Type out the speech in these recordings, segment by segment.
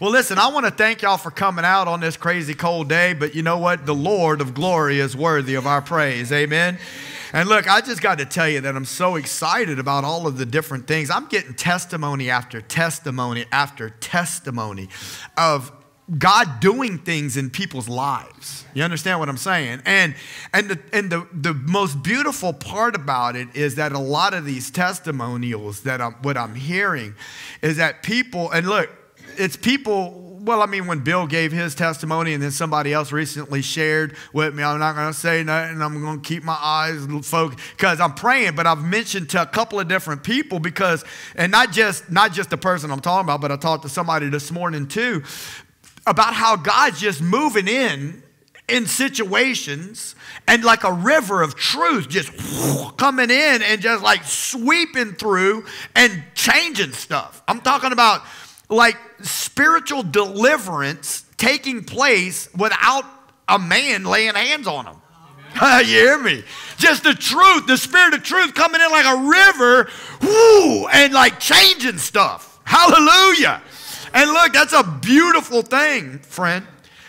Well, listen, I want to thank y'all for coming out on this crazy cold day, but you know what? The Lord of glory is worthy of our praise. Amen. And look, I just got to tell you that I'm so excited about all of the different things. I'm getting testimony after testimony after testimony of God doing things in people's lives. You understand what I'm saying? And and the and the, the most beautiful part about it is that a lot of these testimonials that I'm what I'm hearing is that people and look, it's people well, I mean, when Bill gave his testimony and then somebody else recently shared with me, I'm not going to say nothing. I'm going to keep my eyes focused because I'm praying. But I've mentioned to a couple of different people because, and not just not just the person I'm talking about, but I talked to somebody this morning too about how God's just moving in in situations and like a river of truth just coming in and just like sweeping through and changing stuff. I'm talking about like spiritual deliverance taking place without a man laying hands on them. you hear me? Just the truth, the spirit of truth coming in like a river, and like changing stuff. Hallelujah. And look, that's a beautiful thing, friend.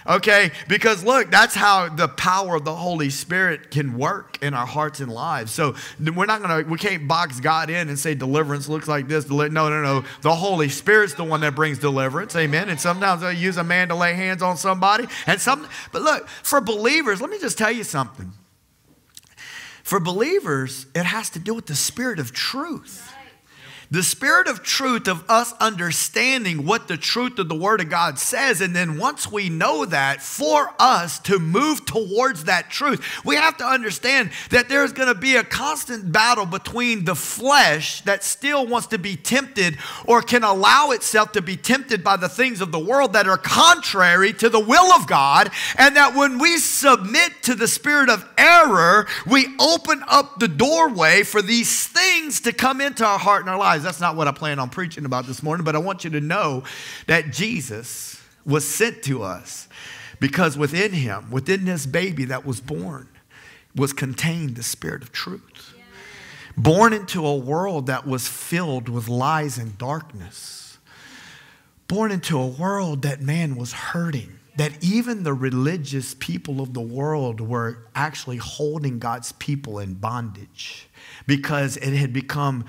Okay? Because look, that's how the power of the Holy Spirit can work in our hearts and lives. So we're not going to, we can't box God in and say deliverance looks like this. No, no, no. The Holy Spirit's the one that brings deliverance. Amen. And sometimes they use a man to lay hands on somebody. And some, but look, for believers, let me just tell you something. For believers, it has to do with the spirit of truth. The spirit of truth of us understanding what the truth of the Word of God says. And then once we know that, for us to move towards that truth, we have to understand that there's going to be a constant battle between the flesh that still wants to be tempted or can allow itself to be tempted by the things of the world that are contrary to the will of God. And that when we submit to the spirit of error, we open up the doorway for these things to come into our heart and our lives. That's not what I plan on preaching about this morning, but I want you to know that Jesus was sent to us because within him, within this baby that was born, was contained the spirit of truth. Born into a world that was filled with lies and darkness. Born into a world that man was hurting that even the religious people of the world were actually holding God's people in bondage because it had become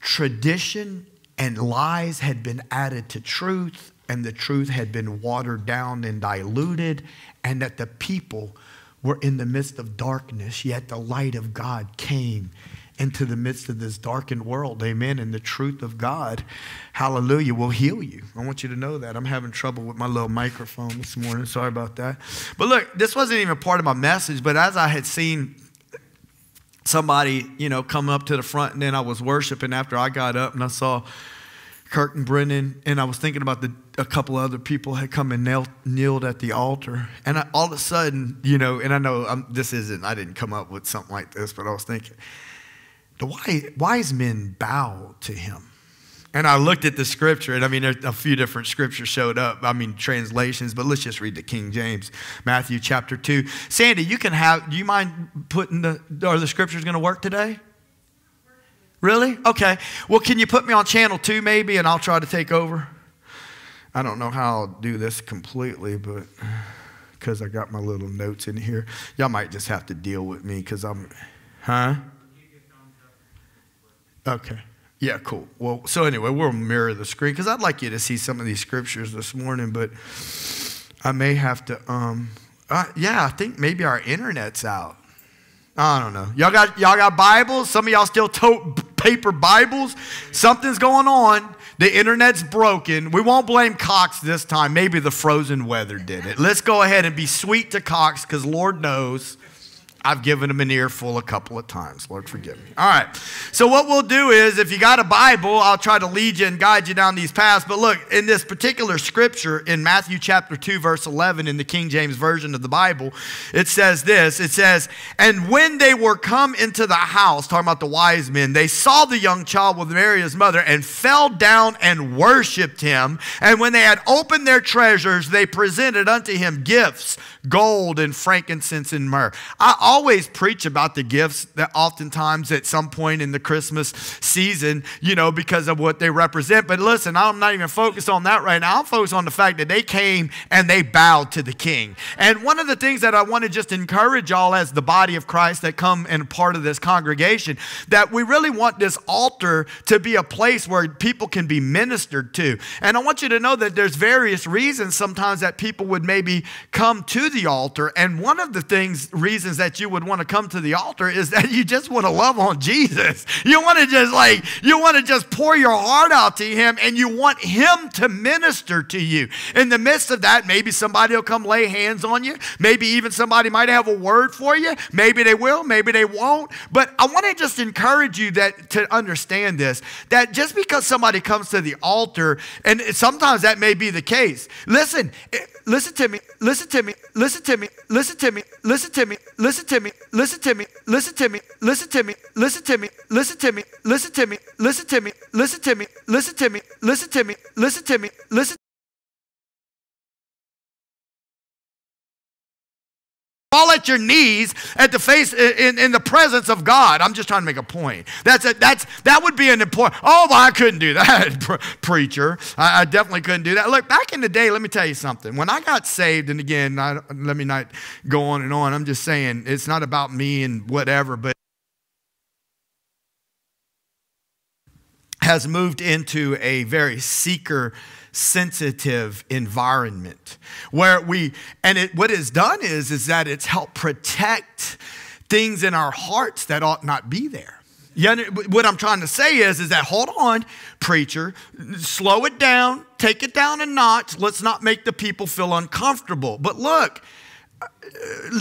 tradition and lies had been added to truth, and the truth had been watered down and diluted, and that the people were in the midst of darkness, yet the light of God came into the midst of this darkened world. Amen. And the truth of God, hallelujah, will heal you. I want you to know that. I'm having trouble with my little microphone this morning. Sorry about that. But look, this wasn't even part of my message, but as I had seen somebody, you know, come up to the front, and then I was worshiping after I got up, and I saw Kirk and Brennan, and I was thinking about the a couple other people had come and knelt, kneeled at the altar, and I, all of a sudden, you know, and I know I'm, this isn't, I didn't come up with something like this, but I was thinking, the wise, wise men bow to him. And I looked at the scripture, and I mean, a few different scriptures showed up. I mean, translations, but let's just read the King James, Matthew chapter 2. Sandy, you can have, do you mind putting the, are the scriptures going to work today? Really? Okay. Well, can you put me on channel two maybe, and I'll try to take over? I don't know how I'll do this completely, but because I got my little notes in here. Y'all might just have to deal with me because I'm, huh? Okay. Yeah, cool. Well, so anyway, we'll mirror the screen because I'd like you to see some of these scriptures this morning, but I may have to. Um, uh, yeah, I think maybe our internet's out. I don't know. Y'all got y'all got Bibles? Some of y'all still tote paper Bibles. Something's going on. The internet's broken. We won't blame Cox this time. Maybe the frozen weather did it. Let's go ahead and be sweet to Cox because Lord knows I've given him an earful a couple of times. Lord, forgive me. All right. So, what we'll do is, if you got a Bible, I'll try to lead you and guide you down these paths. But look, in this particular scripture, in Matthew chapter 2, verse 11, in the King James Version of the Bible, it says this It says, And when they were come into the house, talking about the wise men, they saw the young child with Mary, his mother, and fell down and worshiped him. And when they had opened their treasures, they presented unto him gifts, gold and frankincense and myrrh. I always preach about the gifts that oftentimes at some point in the Christmas season, you know, because of what they represent. But listen, I'm not even focused on that right now. I'm focused on the fact that they came and they bowed to the king. And one of the things that I want to just encourage y'all as the body of Christ that come and part of this congregation, that we really want this altar to be a place where people can be ministered to. And I want you to know that there's various reasons sometimes that people would maybe come to the altar. And one of the things, reasons that you would want to come to the altar is that you just want to love on Jesus. You want to just like, you want to just pour your heart out to him and you want him to minister to you. In the midst of that, maybe somebody will come lay hands on you. Maybe even somebody might have a word for you. Maybe they will, maybe they won't. But I want to just encourage you that to understand this that just because somebody comes to the altar, and sometimes that may be the case. Listen, eh, listen to me, listen to me, listen to me, listen to me, listen to me, listen to me, listen to me, listen to me, listen to me, listen to me, listen to me, listen to me, listen to me, listen to me, listen to me, listen to me, listen to me, listen fall at your knees at the face in, in the presence of God. I'm just trying to make a point. That's a, that's that would be an important. Oh, well, I couldn't do that, preacher. I, I, definitely couldn't do that. Look, back in the day, let me tell you something. When I got saved, and again, I, let me not go on and on. I'm just saying it's not about me and whatever, but. Has moved into a very seeker sensitive environment where we and it what it's done is is that it's helped protect things in our hearts that ought not be there yeah, what I'm trying to say is, is that hold on, preacher, slow it down, take it down a notch. Let's not make the people feel uncomfortable. But look,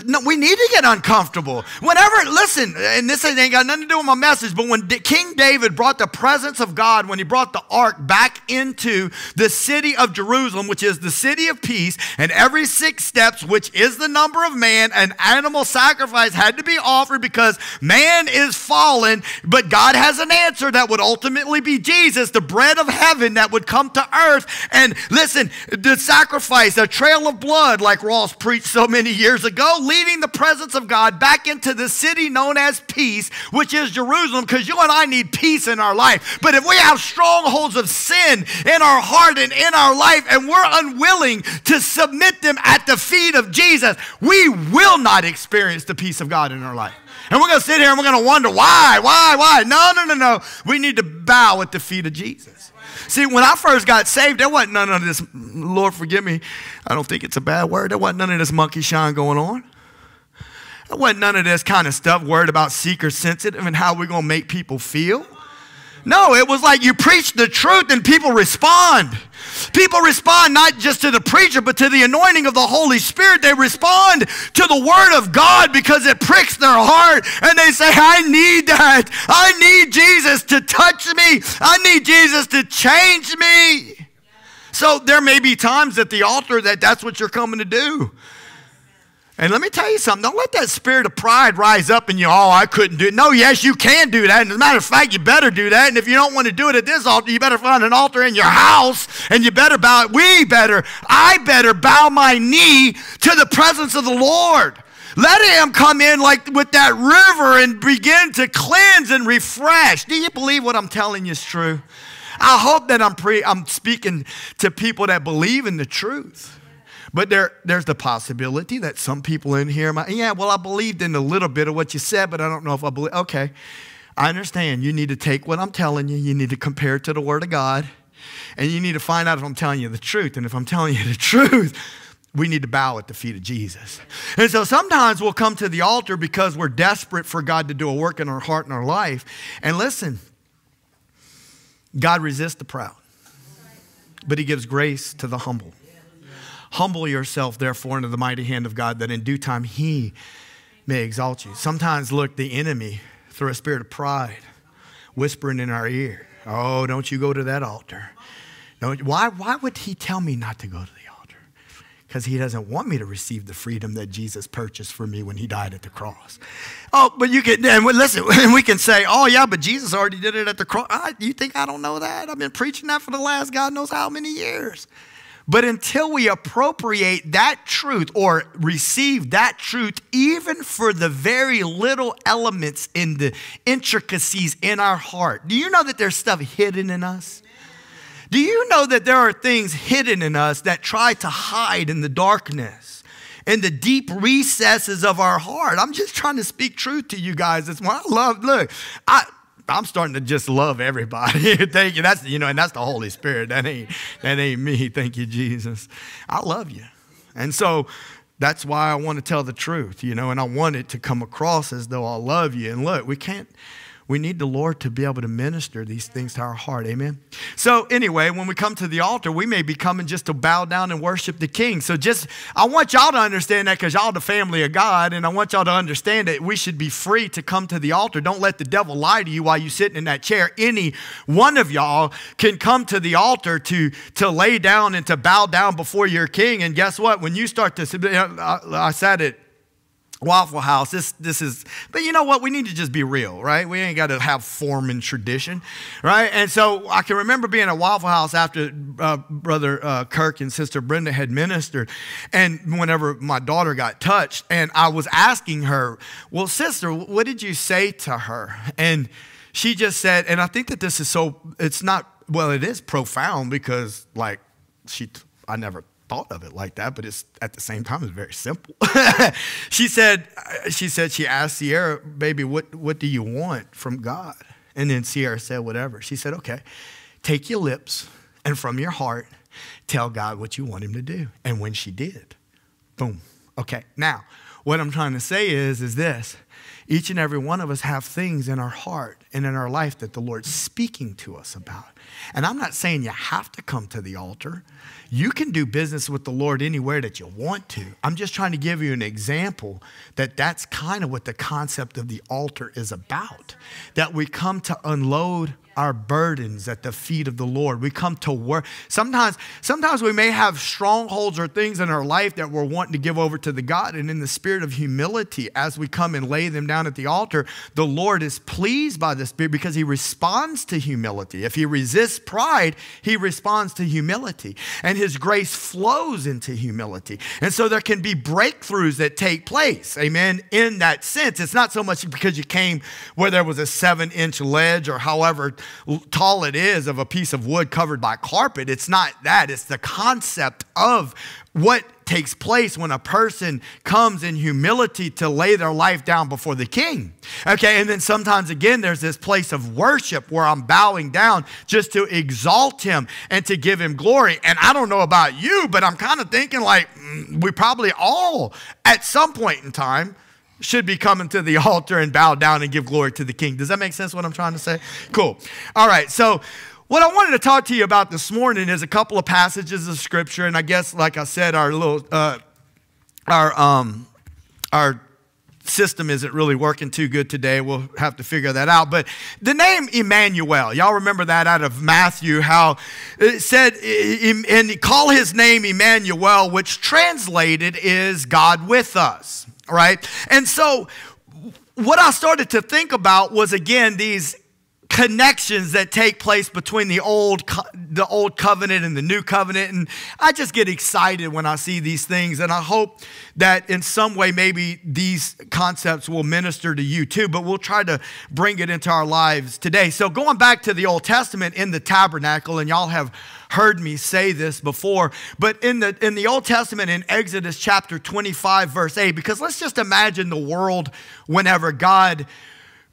no, we need to get uncomfortable. Whenever, listen, and this ain't got nothing to do with my message, but when King David brought the presence of God, when he brought the ark back into the city of Jerusalem, which is the city of peace, and every six steps, which is the number of man, an animal sacrifice had to be offered because man is fallen, but God has an answer that would ultimately be Jesus, the bread of heaven that would come to earth. And listen, the sacrifice, a trail of blood, like Ross preached so many years years ago, leading the presence of God back into the city known as peace, which is Jerusalem, because you and I need peace in our life. But if we have strongholds of sin in our heart and in our life, and we're unwilling to submit them at the feet of Jesus, we will not experience the peace of God in our life. And we're going to sit here and we're going to wonder why, why, why. No, no, no, no. We need to bow at the feet of Jesus. See, when I first got saved, there wasn't none of this, Lord forgive me, I don't think it's a bad word. There wasn't none of this monkey shine going on. There wasn't none of this kind of stuff, worried about seeker sensitive and how we're going to make people feel. No, it was like you preach the truth and people respond. People respond not just to the preacher, but to the anointing of the Holy Spirit. They respond to the Word of God because it pricks their heart and they say, I need that. I need Jesus to touch me. I need Jesus to change me. So there may be times at the altar that that's what you're coming to do. And let me tell you something. Don't let that spirit of pride rise up in you. Oh, I couldn't do it. No, yes, you can do that. And as a matter of fact, you better do that. And if you don't want to do it at this altar, you better find an altar in your house and you better bow. We better, I better bow my knee to the presence of the Lord. Let him come in like with that river and begin to cleanse and refresh. Do you believe what I'm telling you is true? I hope that I'm, pre- I'm speaking to people that believe in the truth. But there, there's the possibility that some people in here might, yeah, well, I believed in a little bit of what you said, but I don't know if I believe. Okay, I understand. You need to take what I'm telling you, you need to compare it to the Word of God, and you need to find out if I'm telling you the truth. And if I'm telling you the truth, we need to bow at the feet of Jesus. And so sometimes we'll come to the altar because we're desperate for God to do a work in our heart and our life. And listen, God resists the proud, but He gives grace to the humble. Humble yourself, therefore, into the mighty hand of God, that in due time he may exalt you. Sometimes, look, the enemy, through a spirit of pride, whispering in our ear, Oh, don't you go to that altar. Don't, why, why would he tell me not to go to the altar? Because he doesn't want me to receive the freedom that Jesus purchased for me when he died at the cross. Oh, but you can, and listen, and we can say, oh, yeah, but Jesus already did it at the cross. You think I don't know that? I've been preaching that for the last God knows how many years. But until we appropriate that truth or receive that truth, even for the very little elements in the intricacies in our heart, do you know that there's stuff hidden in us? Do you know that there are things hidden in us that try to hide in the darkness? In the deep recesses of our heart. I'm just trying to speak truth to you guys. It's what I love. Look, I, I'm starting to just love everybody. Thank you. That's you know, and that's the Holy Spirit. That ain't that ain't me. Thank you, Jesus. I love you. And so that's why I want to tell the truth, you know, and I want it to come across as though I love you. And look, we can't we need the Lord to be able to minister these things to our heart. Amen. So, anyway, when we come to the altar, we may be coming just to bow down and worship the King. So, just I want y'all to understand that because y'all the family of God, and I want y'all to understand that we should be free to come to the altar. Don't let the devil lie to you while you're sitting in that chair. Any one of y'all can come to the altar to, to lay down and to bow down before your King. And guess what? When you start to, I, I said it Waffle House, this, this is, but you know what? We need to just be real, right? We ain't got to have form and tradition, right? And so I can remember being at Waffle House after uh, Brother uh, Kirk and Sister Brenda had ministered, and whenever my daughter got touched, and I was asking her, Well, sister, what did you say to her? And she just said, and I think that this is so, it's not, well, it is profound because, like, she, I never thought of it like that, but it's at the same time it's very simple. she said, uh, she said she asked Sierra, baby, what, what do you want from God? And then Sierra said, whatever. She said, okay, take your lips and from your heart, tell God what you want him to do. And when she did, boom. Okay, now what I'm trying to say is, is this. Each and every one of us have things in our heart and in our life that the Lord's speaking to us about. And I'm not saying you have to come to the altar. You can do business with the Lord anywhere that you want to. I'm just trying to give you an example that that's kind of what the concept of the altar is about. That we come to unload our burdens at the feet of the Lord. We come to work. Sometimes, sometimes we may have strongholds or things in our life that we're wanting to give over to the God. And in the spirit of humility, as we come and lay them down at the altar, the Lord is pleased by the Spirit because He responds to humility. If He resists pride, He responds to humility. And His grace flows into humility. And so there can be breakthroughs that take place. Amen. In that sense, it's not so much because you came where there was a seven inch ledge or however tall it is of a piece of wood covered by carpet. It's not that. It's the concept of what takes place when a person comes in humility to lay their life down before the king. Okay, and then sometimes again, there's this place of worship where I'm bowing down just to exalt him and to give him glory. And I don't know about you, but I'm kind of thinking like mm, we probably all at some point in time should be coming to the altar and bow down and give glory to the king. Does that make sense what I'm trying to say? Cool. All right. So, what I wanted to talk to you about this morning is a couple of passages of scripture, and I guess, like I said, our little, uh, our, um, our system isn't really working too good today. We'll have to figure that out. But the name Emmanuel, y'all remember that out of Matthew, how it said, and call his name Emmanuel, which translated is God with us right? And so what I started to think about was again these connections that take place between the old the old covenant and the new covenant and I just get excited when I see these things and I hope that in some way maybe these concepts will minister to you too but we'll try to bring it into our lives today. So going back to the Old Testament in the tabernacle and y'all have heard me say this before, but in the in the Old Testament in Exodus chapter 25 verse 8 because let's just imagine the world whenever God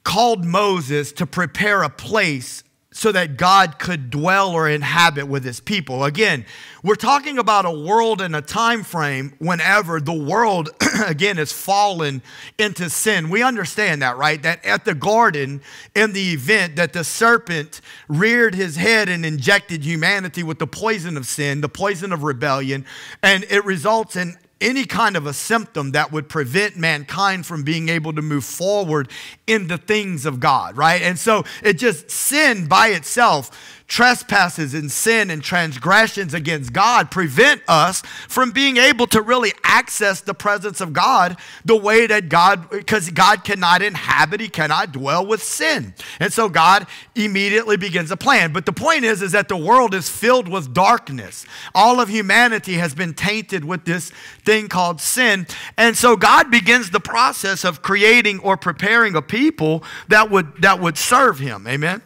called Moses to prepare a place so that God could dwell or inhabit with his people. Again, we're talking about a world and a time frame whenever the world again has fallen into sin. We understand that, right? That at the garden in the event that the serpent reared his head and injected humanity with the poison of sin, the poison of rebellion, and it results in any kind of a symptom that would prevent mankind from being able to move forward in the things of God, right? And so it just sin by itself trespasses and sin and transgressions against God prevent us from being able to really access the presence of God the way that God, because God cannot inhabit, He cannot dwell with sin. And so God immediately begins a plan. But the point is, is that the world is filled with darkness. All of humanity has been tainted with this thing called sin. And so God begins the process of creating or preparing a people that would, that would serve Him. Amen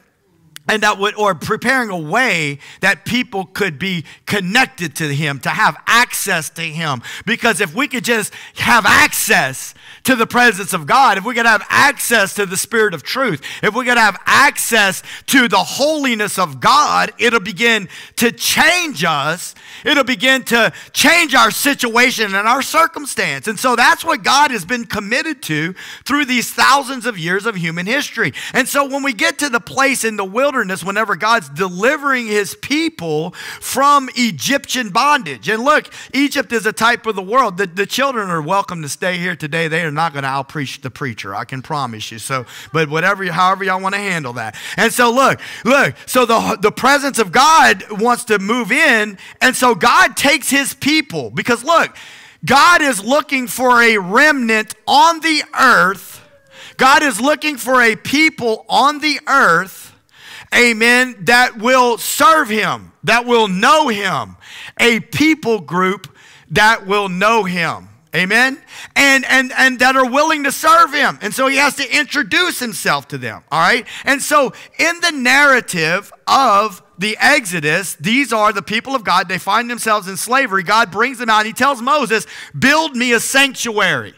and that would or preparing a way that people could be connected to him to have access to him. Because if we could just have access to the presence of God if we could have access to the spirit of truth if we could have access to the holiness of God it'll begin to change us. It'll begin to change our situation and our circumstance. And so that's what God has been committed to through these thousands of years of human history. And so when we get to the place in the wilderness wilderness whenever God's delivering his people from Egyptian bondage. And look, Egypt is a type of the world. The, the children are welcome to stay here today. They are not going to outpreach the preacher, I can promise you. So, but whatever, however y'all want to handle that. And so look, look, so the, the presence of God wants to move in. And so God takes his people because look, God is looking for a remnant on the earth. God is looking for a people on the earth amen, that will serve him, that will know him, a people group that will know him. Amen? And, and, and that are willing to serve him. And so he has to introduce himself to them. All right? And so in the narrative of the Exodus, these are the people of God. They find themselves in slavery. God brings them out. He tells Moses, Build me a sanctuary.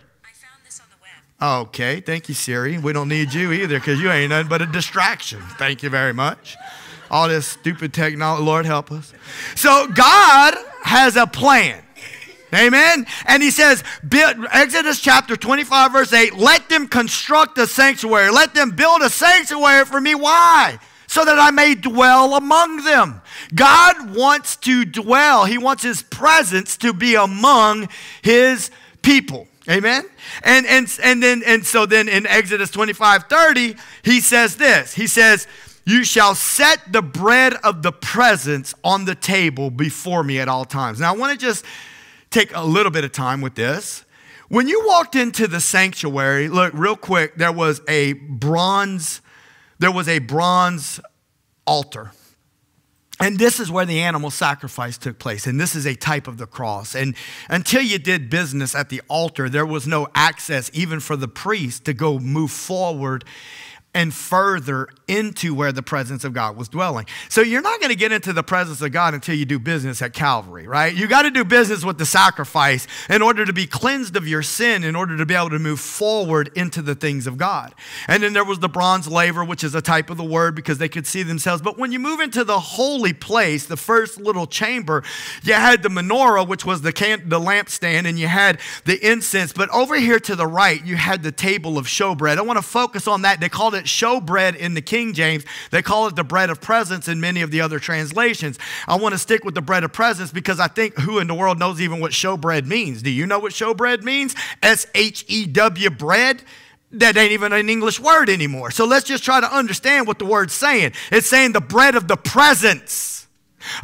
Okay, thank you, Siri. We don't need you either because you ain't nothing but a distraction. Thank you very much. All this stupid technology, Lord help us. So God has a plan. Amen. And he says, Exodus chapter 25, verse 8, let them construct a sanctuary. Let them build a sanctuary for me. Why? So that I may dwell among them. God wants to dwell, He wants His presence to be among His people. Amen. And and and then and so then in Exodus 25, 30, he says this. He says, You shall set the bread of the presence on the table before me at all times. Now I want to just take a little bit of time with this. When you walked into the sanctuary, look, real quick, there was a bronze, there was a bronze altar. And this is where the animal sacrifice took place. And this is a type of the cross. And until you did business at the altar, there was no access even for the priest to go move forward and further into where the presence of God was dwelling. So you're not going to get into the presence of God until you do business at Calvary, right? You got to do business with the sacrifice in order to be cleansed of your sin, in order to be able to move forward into the things of God. And then there was the bronze laver, which is a type of the word because they could see themselves. But when you move into the holy place, the first little chamber, you had the menorah, which was the, can- the lampstand, and you had the incense. But over here to the right, you had the table of showbread. I want to focus on that. They called it it showbread in the King James. They call it the bread of presence in many of the other translations. I want to stick with the bread of presence because I think who in the world knows even what showbread means? Do you know what showbread means? S H E W bread that ain't even an English word anymore. So let's just try to understand what the word's saying. It's saying the bread of the presence.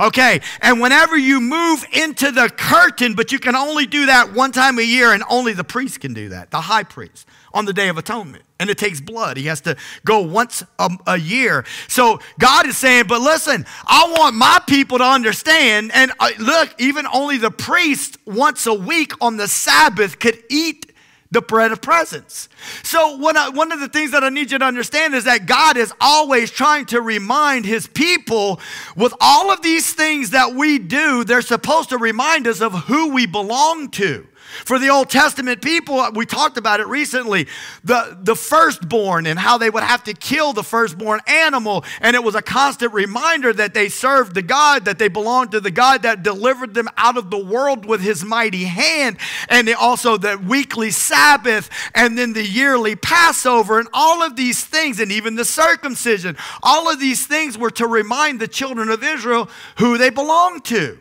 Okay, and whenever you move into the curtain, but you can only do that one time a year, and only the priest can do that, the high priest on the Day of Atonement. And it takes blood. He has to go once a, a, year. So God is saying, but listen, I want my people to understand. And uh, look, even only the priest once a week on the Sabbath could eat the bread of presence. So, I, one of the things that I need you to understand is that God is always trying to remind his people with all of these things that we do, they're supposed to remind us of who we belong to. For the Old Testament people, we talked about it recently, the, the firstborn and how they would have to kill the firstborn animal. And it was a constant reminder that they served the God, that they belonged to the God that delivered them out of the world with his mighty hand. And also the weekly Sabbath and then the yearly Passover and all of these things, and even the circumcision. All of these things were to remind the children of Israel who they belonged to.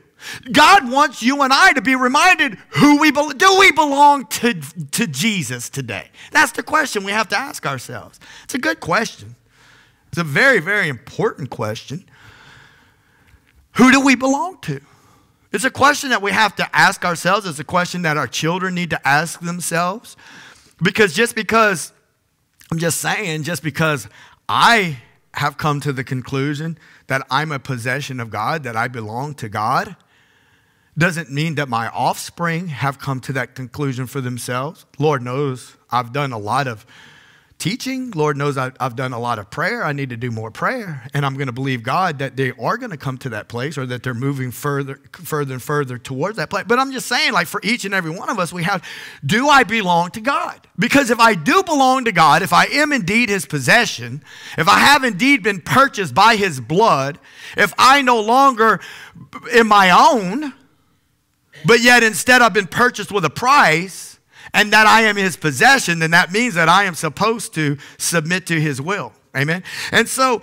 God wants you and I to be reminded who we be- do we belong to, to Jesus today? That's the question we have to ask ourselves. It's a good question. It's a very, very important question. Who do we belong to? It's a question that we have to ask ourselves. It's a question that our children need to ask themselves. Because just because, I'm just saying, just because I have come to the conclusion that I'm a possession of God, that I belong to God, doesn't mean that my offspring have come to that conclusion for themselves. Lord knows I've done a lot of teaching. Lord knows I, have done a lot of prayer. I need to do more prayer. And I'm going to believe God that they are going to come to that place or that they're moving further, further and further towards that place. But I'm just saying, like for each and every one of us, we have, do I belong to God? Because if I do belong to God, if I am indeed his possession, if I have indeed been purchased by his blood, if I no longer am my own, but yet instead I've been purchased with a price, and that I am his possession, then that means that I am supposed to submit to his will. Amen. And so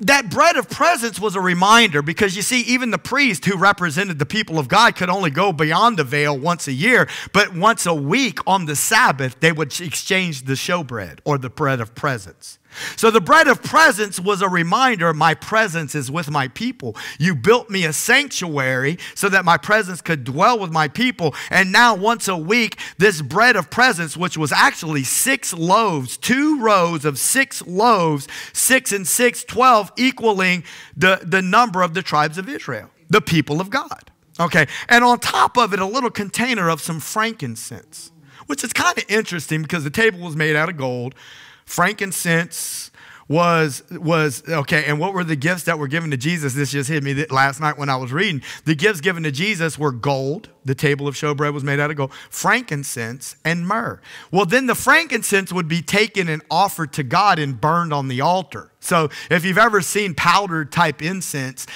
that bread of presence was a reminder because you see, even the priest who represented the people of God could only go beyond the veil once a year, but once a week on the Sabbath, they would exchange the showbread or the bread of presence. So the bread of presence was a reminder my presence is with my people. You built me a sanctuary so that my presence could dwell with my people. And now, once a week, this bread of presence, which was actually six loaves, two rows of six loaves, six and six, twelve, equaling the, the number of the tribes of Israel, the people of God. Okay, and on top of it, a little container of some frankincense, which is kind of interesting because the table was made out of gold frankincense was was okay and what were the gifts that were given to jesus? This just hit me last night when i was reading. The gifts given to jesus were gold. The table of showbread was made out of gold frankincense and myrrh. Well then the frankincense would be taken and offered to god and burned on the altar. So if you've ever seen powdered type incense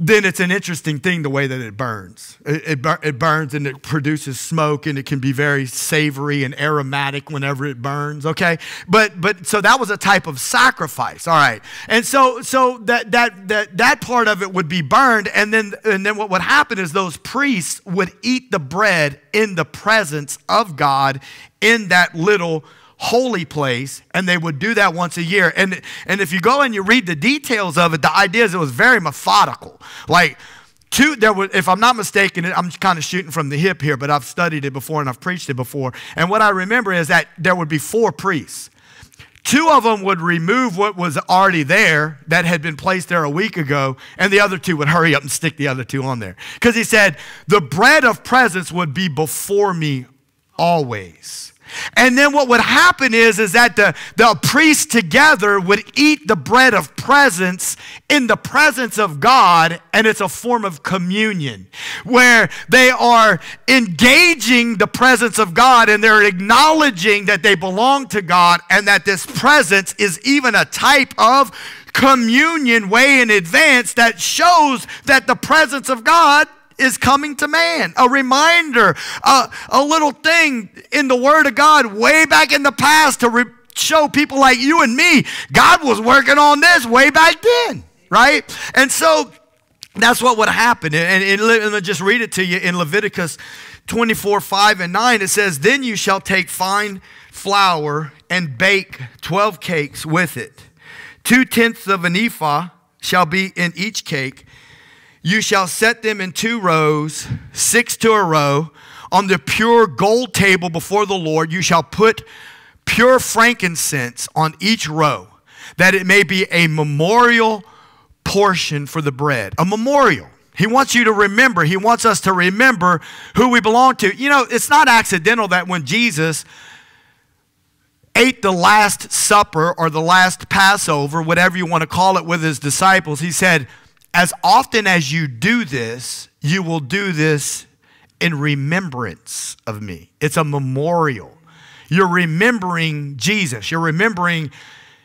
then it's an interesting thing the way that it burns. It, it, it, burns and it produces smoke and it can be very savory and aromatic whenever it burns, okay? But but so that was a type of sacrifice, all right. And so so that that that that part of it would be burned and then and then what would happen is those priests would eat the bread in the presence of God in that little holy place, and they would do that once a year. And, and if you go and you read the details of it, the idea is it was very methodical. Like, two, there was, if I'm not mistaken, I'm kind of shooting from the hip here, but I've studied it before and I've preached it before. And what I remember is that there would be four priests. Two of them would remove what was already there that had been placed there a week ago, and the other two would hurry up and stick the other two on there. Because he said, The bread of presence would be before me always. And then what would happen is, is that the, the priests together would eat the bread of presence in the presence of God, and it's a form of communion where they are engaging the presence of God and they're acknowledging that they belong to God and that this presence is even a type of communion way in advance that shows that the presence of God is coming to man. A reminder, a, a little thing in the Word of God way back in the past to show people like you and me, God was working on this way back then, right? And so that's what would happen. And, and, and let me just read it to you in Leviticus 24 5 and 9. It says, Then you shall take fine flour and bake 12 cakes with it. Two tenths of an ephah shall be in each cake you shall set them in two rows, six to a row. On the pure gold table before the Lord, you shall put pure frankincense on each row, that it may be a memorial portion for the bread. A memorial. He wants you to remember. He wants us to remember who we belong to. You know, it's not accidental that when Jesus ate the Last Supper or the last Passover, whatever you want to call it, with his disciples, he said, as often as you do this, you will do this in remembrance of me. It's a memorial. You're remembering Jesus. You're remembering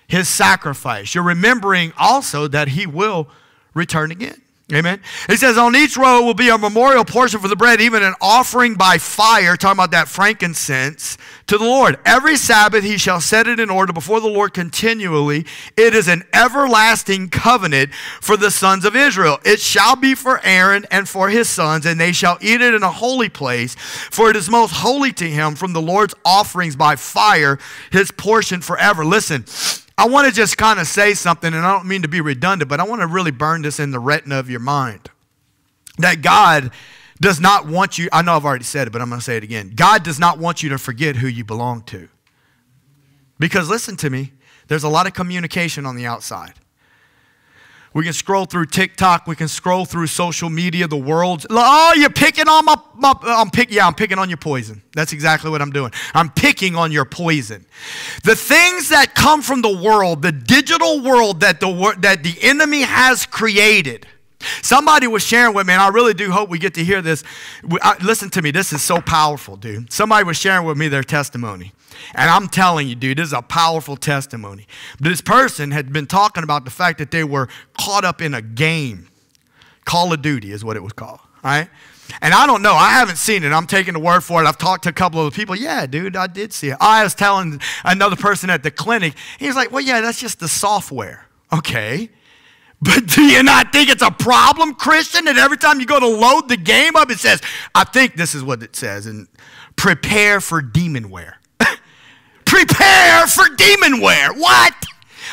his sacrifice. You're remembering also that he will return again. Amen. He says, On each row will be a memorial portion for the bread, even an offering by fire, talking about that frankincense, to the Lord. Every Sabbath he shall set it in order before the Lord continually. It is an everlasting covenant for the sons of Israel. It shall be for Aaron and for his sons, and they shall eat it in a holy place, for it is most holy to him from the Lord's offerings by fire, his portion forever. Listen, I want to just kind of say something, and I don't mean to be redundant, but I want to really burn this in the retina of your mind. That God does not want you, I know I've already said it, but I'm going to say it again. God does not want you to forget who you belong to. Because listen to me, there's a lot of communication on the outside. We can scroll through TikTok. We can scroll through social media, the world. Oh, you're picking on my, my I'm pick, yeah, I'm picking on your poison. That's exactly what I'm doing. I'm picking on your poison. The things that come from the world, the digital world that the, that the enemy has created, Somebody was sharing with me, and I really do hope we get to hear this. Listen to me, this is so powerful, dude. Somebody was sharing with me their testimony. And I'm telling you, dude, this is a powerful testimony. This person had been talking about the fact that they were caught up in a game. Call of Duty is what it was called, right? And I don't know. I haven't seen it. I'm taking the word for it. I've talked to a couple of people. Yeah, dude, I did see it. I was telling another person at the clinic. He was like, well, yeah, that's just the software. Okay. But do you not think it's a problem, Christian, that every time you go to load the game up, it says, I think this is what it says, and prepare for demonware. Prepare for demonware. What?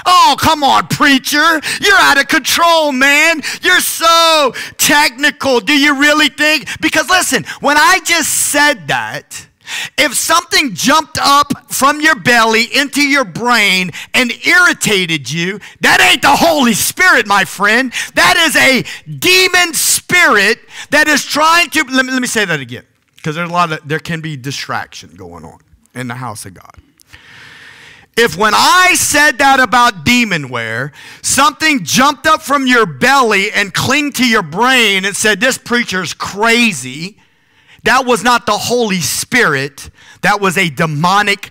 Oh, come on, preacher. You're out of control, man. You're so technical. Do you really think? Because listen, when I just said that, if something jumped up from your belly into your brain and irritated you, that ain't the Holy Spirit, my friend. That is a demon spirit that is trying to. Let me, let me say that again, because there's a lot of there can be distraction going on in the house of God. If when I said that about demonware, something jumped up from your belly and clinged to your brain and said, This preacher's crazy that was not the Holy Spirit. That was a demonic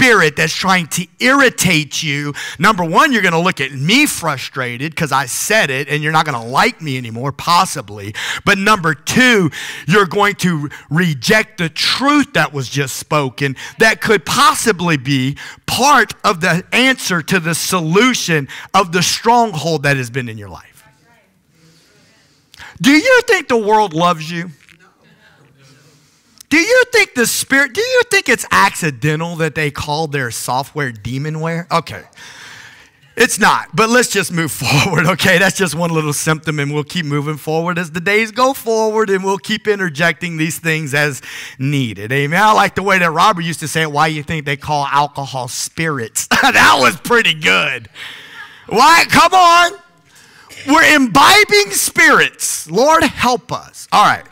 spirit that's trying to irritate you. Number one, you're going to look at me frustrated because I said it and you're not going to like me anymore, possibly. But number two, you're going to reject the truth that was just spoken that could possibly be part of the answer to the solution of the stronghold that has been in your life. Do you think the world loves you? Do you think the spirit, do you think it's accidental that they called their software demonware? Okay. It's not, but let's just move forward, okay? That's just one little symptom, and we'll keep moving forward as the days go forward, and we'll keep interjecting these things as needed. Amen. I like the way that Robert used to say it. Why you think they call alcohol spirits? that was pretty good. Why? Come on. We're imbibing spirits. Lord, help us. All right.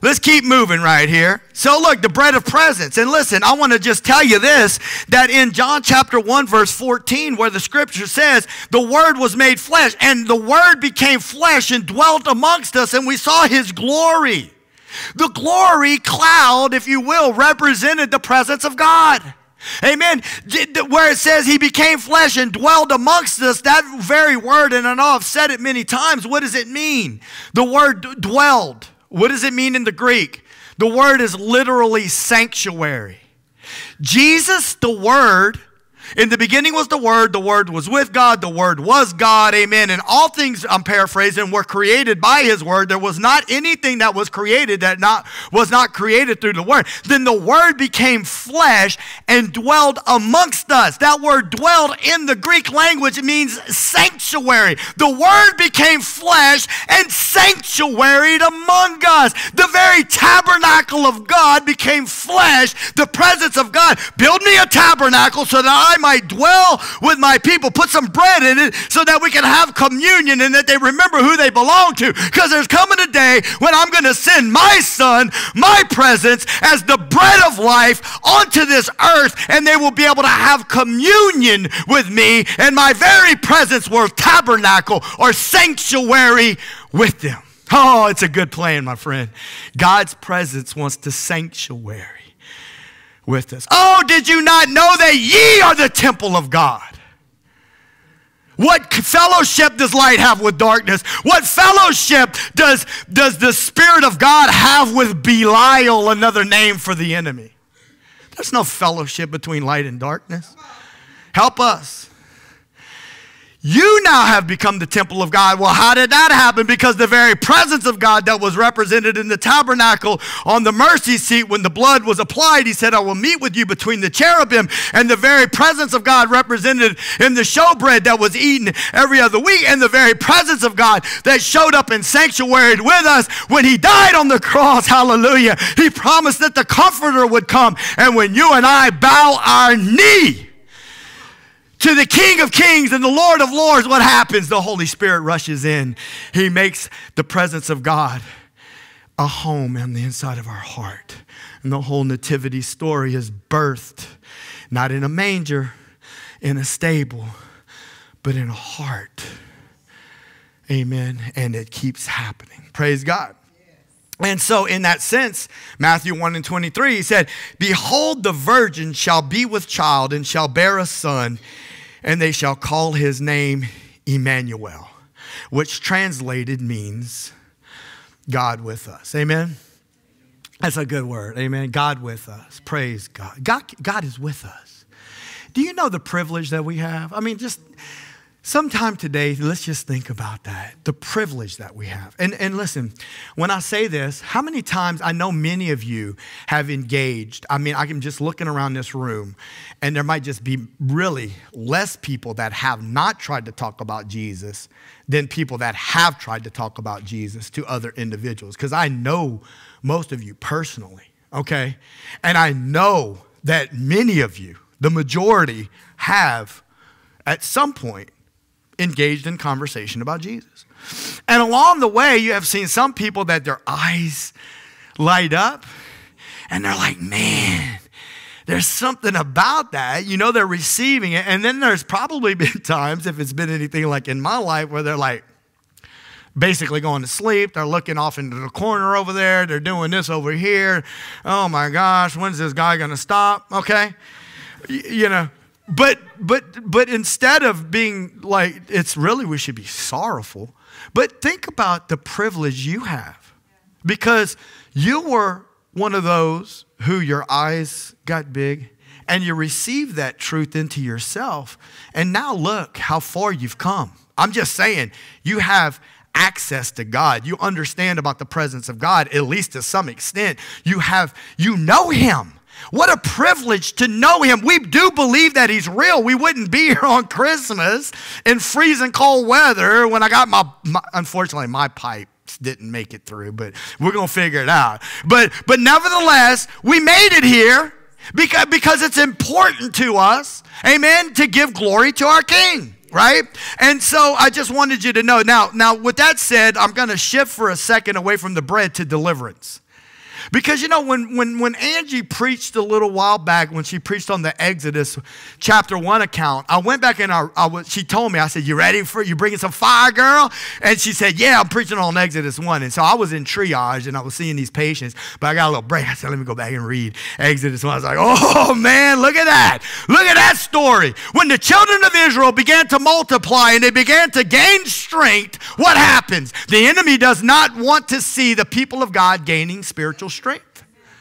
Let's keep moving right here. So, look, the bread of presence. And listen, I want to just tell you this that in John chapter 1, verse 14, where the scripture says, the word was made flesh, and the word became flesh and dwelt amongst us, and we saw his glory. The glory cloud, if you will, represented the presence of God. Amen. Where it says he became flesh and dwelled amongst us, that very word, and I know I've said it many times, what does it mean? The word dwelled. What does it mean in the Greek? The word is literally sanctuary. Jesus, the Word, in the beginning was the Word, the Word was with God, the Word was God, amen. And all things, I'm paraphrasing, were created by His Word. There was not anything that was created that not, was not created through the Word. Then the Word became flesh and dwelled amongst us. That word dwelled in the Greek language means sanctuary. The Word became flesh and sanctuaried among us. The very tabernacle of God became flesh, the presence of God. Build me a tabernacle so that I might dwell with my people. Put some bread in it so that we can have communion and that they remember who they belong to. Because there's coming a day when I'm going to send my son, my presence, as the bread of life onto this earth, and they will be able to have communion with me, and my very presence will tabernacle or sanctuary with them. Oh, it's a good plan, my friend. God's presence wants to sanctuary with us. Oh, did you not know that ye are the temple of God? What fellowship does light have with darkness? What fellowship does, does the Spirit of God have with Belial, another name for the enemy? There's no fellowship between light and darkness. Help us. You now have become the temple of God. Well, how did that happen? Because the very presence of God that was represented in the tabernacle on the mercy seat when the blood was applied, he said, I will meet with you between the cherubim. And the very presence of God represented in the showbread that was eaten every other week, and the very presence of God that showed up in sanctuary with us when he died on the cross. Hallelujah. He promised that the comforter would come. And when you and I bow our knee, to the King of Kings and the Lord of Lords, what happens? The Holy Spirit rushes in. He makes the presence of God a home on the inside of our heart. And the whole nativity story is birthed not in a manger, in a stable, but in a heart. Amen. And it keeps happening. Praise God. And so, in that sense, Matthew 1 and 23, he said, Behold, the virgin shall be with child and shall bear a son and they shall call his name Emmanuel, which translated means God with us. Amen. That's a good word. Amen. God with us. Praise God. God, God is with us. Do you know the privilege that we have? I mean, just sometime today, let's just think about that the privilege that we have. And, and listen, when I say this, how many times I know many of you have engaged? I mean, I'm just looking around this room, and there might just be really less people that have not tried to talk about Jesus than people that have tried to talk about Jesus to other individuals. Because I know most of you personally, okay? And I know that many of you, the majority, have at some point engaged in conversation about Jesus. And along the way, you have seen some people that their eyes light up and they're like, man, there's something about that. You know, they're receiving it. And then there's probably been times, if it's been anything like in my life, where they're like, basically going to sleep. They're looking off into the corner over there. They're doing this over here. Oh my gosh, when's this guy going to stop? Okay. You know, but but but instead of being like it's really we should be sorrowful but think about the privilege you have because you were one of those who your eyes got big and you received that truth into yourself and now look how far you've come i'm just saying you have access to God. You understand about the presence of God, at least to some extent. You have, you know Him. What a privilege to know him. We do believe that he's real. We wouldn't be here on Christmas in freezing cold weather when I got my, my unfortunately, my pipes didn't make it through, but we're going to figure it out. But, but nevertheless, we made it here because, because it's important to us, amen, to give glory to our King right and so i just wanted you to know now now with that said i'm going to shift for a second away from the bread to deliverance because you know, when, when, when Angie preached a little while back, when she preached on the Exodus chapter one account, I went back and I, I she told me, I said, You ready for you bringing some fire, girl? And she said, Yeah, I'm preaching on Exodus one. And so I was in triage and I was seeing these patients, but I got a little break. I said, Let me go back and read Exodus one. I was like, Oh man, look at that. Look at that story. When the children of Israel began to multiply and they began to gain strength, what happens? The enemy does not want to see the people of God gaining spiritual strength strength.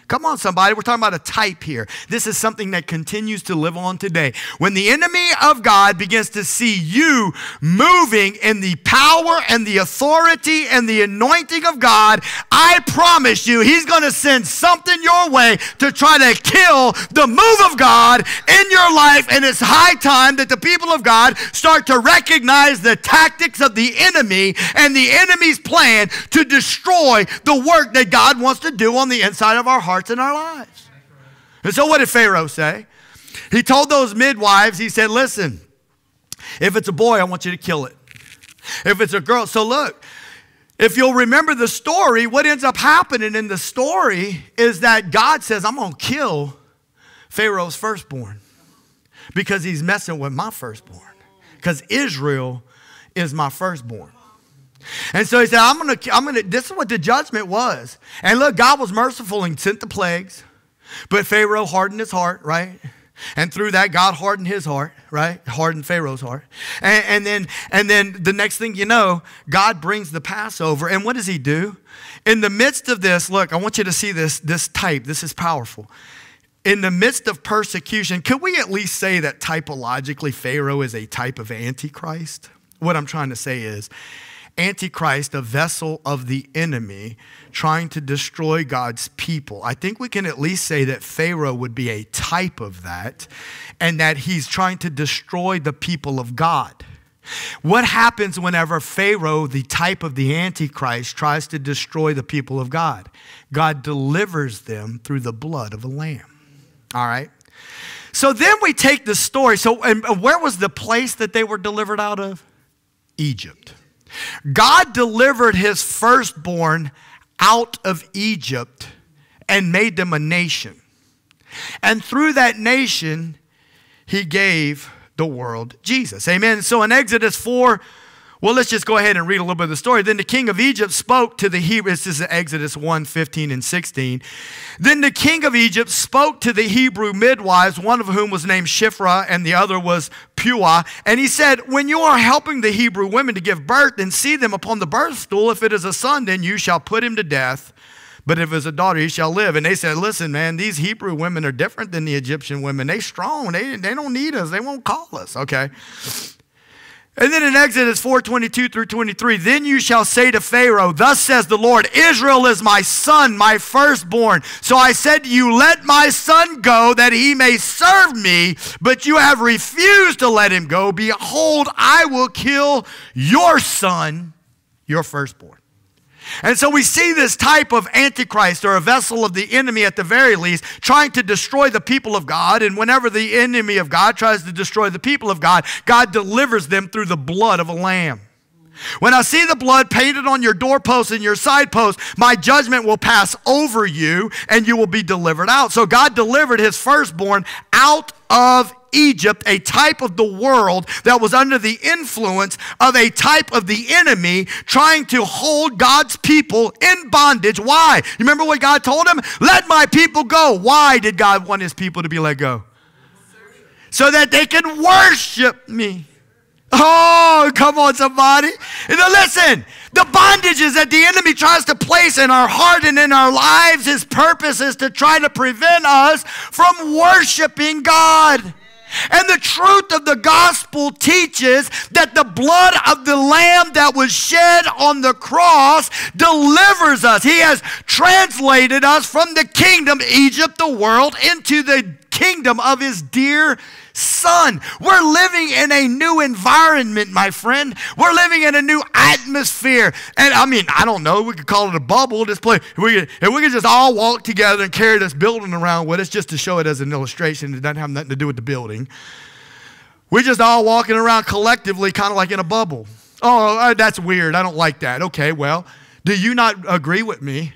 Come on, somebody. We're talking about a type here. This is something that continues to live on today. When the enemy of God begins to see you moving in the power and the authority and the anointing of God, I promise you, he's going to send something your way to try to kill the move of God in your life. And it's high time that the people of God start to recognize the tactics of the enemy and the enemy's plan to destroy the work that God wants to do on the inside of our heart hearts and our lives. And so, what did Pharaoh say? He told those midwives, he said, Listen, if it's a boy, I want you to kill it. If it's a girl, so look, if you'll remember the story, what ends up happening in the story is that God says, I'm going to kill Pharaoh's firstborn because he's messing with my firstborn. Because Israel is my firstborn. And so he said, I'm gonna, I'm gonna, this is what the judgment was. And look, God was merciful and sent the plagues, but Pharaoh hardened his heart, right? And through that, God hardened his heart, right? Hardened Pharaoh's heart. And, and, then, and then the next thing you know, God brings the Passover. And what does he do? In the midst of this, look, I want you to see this, this type. This is powerful. in the midst of persecution, could we at least say that typologically Pharaoh is a type of Antichrist? What I'm trying to say is, Antichrist, a vessel of the enemy trying to destroy God's people. I think we can at least say that Pharaoh would be a type of that and that he's trying to destroy the people of God. What happens whenever Pharaoh, the type of the Antichrist, tries to destroy the people of God? God delivers them through the blood of a lamb. All right? So then we take the story. So, and where was the place that they were delivered out of? Egypt. God delivered his firstborn out of Egypt and made them a nation. And through that nation, he gave the world Jesus. Amen. So in Exodus 4, well, let's just go ahead and read a little bit of the story. Then the king of Egypt spoke to the Hebrews. This is Exodus 1 15 and 16. Then the king of Egypt spoke to the Hebrew midwives, one of whom was named Shiphrah and the other was Puah. And he said, When you are helping the Hebrew women to give birth, then see them upon the birth stool. If it is a son, then you shall put him to death. But if it's a daughter, he shall live. And they said, Listen, man, these Hebrew women are different than the Egyptian women. They strong. They, they don't need us. They won't call us. Okay. And then in Exodus 4 22 through 23, then you shall say to Pharaoh, Thus says the Lord, Israel is my son, my firstborn. So I said to you, Let my son go, that he may serve me, but you have refused to let him go. Behold, I will kill your son, your firstborn. And so we see this type of antichrist or a vessel of the enemy at the very least trying to destroy the people of God. And whenever the enemy of God tries to destroy the people of God, God delivers them through the blood of a lamb. When I see the blood painted on your doorpost and your sideposts, my judgment will pass over you and you will be delivered out. So God delivered his firstborn out of Egypt, a type of the world that was under the influence of a type of the enemy trying to hold God's people in bondage. Why? You remember what God told him? Let my people go. Why did God want his people to be let go? So that they can worship me. Oh, come on, somebody. Now listen, the bondages that the enemy tries to place in our heart and in our lives, his purpose is to try to prevent us from worshiping God. And the truth of the gospel teaches that the blood of the lamb that was shed on the cross delivers us. He has translated us from the kingdom, Egypt, the world, into the kingdom of his dear son. We're living in a new environment, my friend. We're living in a new atmosphere. And I mean, I don't know, we could call it a bubble, this place. We could, if we could just all walk together and carry this building around with us just to show it as an illustration, it doesn't have nothing to do with the building. We're just all walking around collectively, kind of like in a bubble. Oh, uh, that's weird. I don't like that. Okay, well, do you not agree with me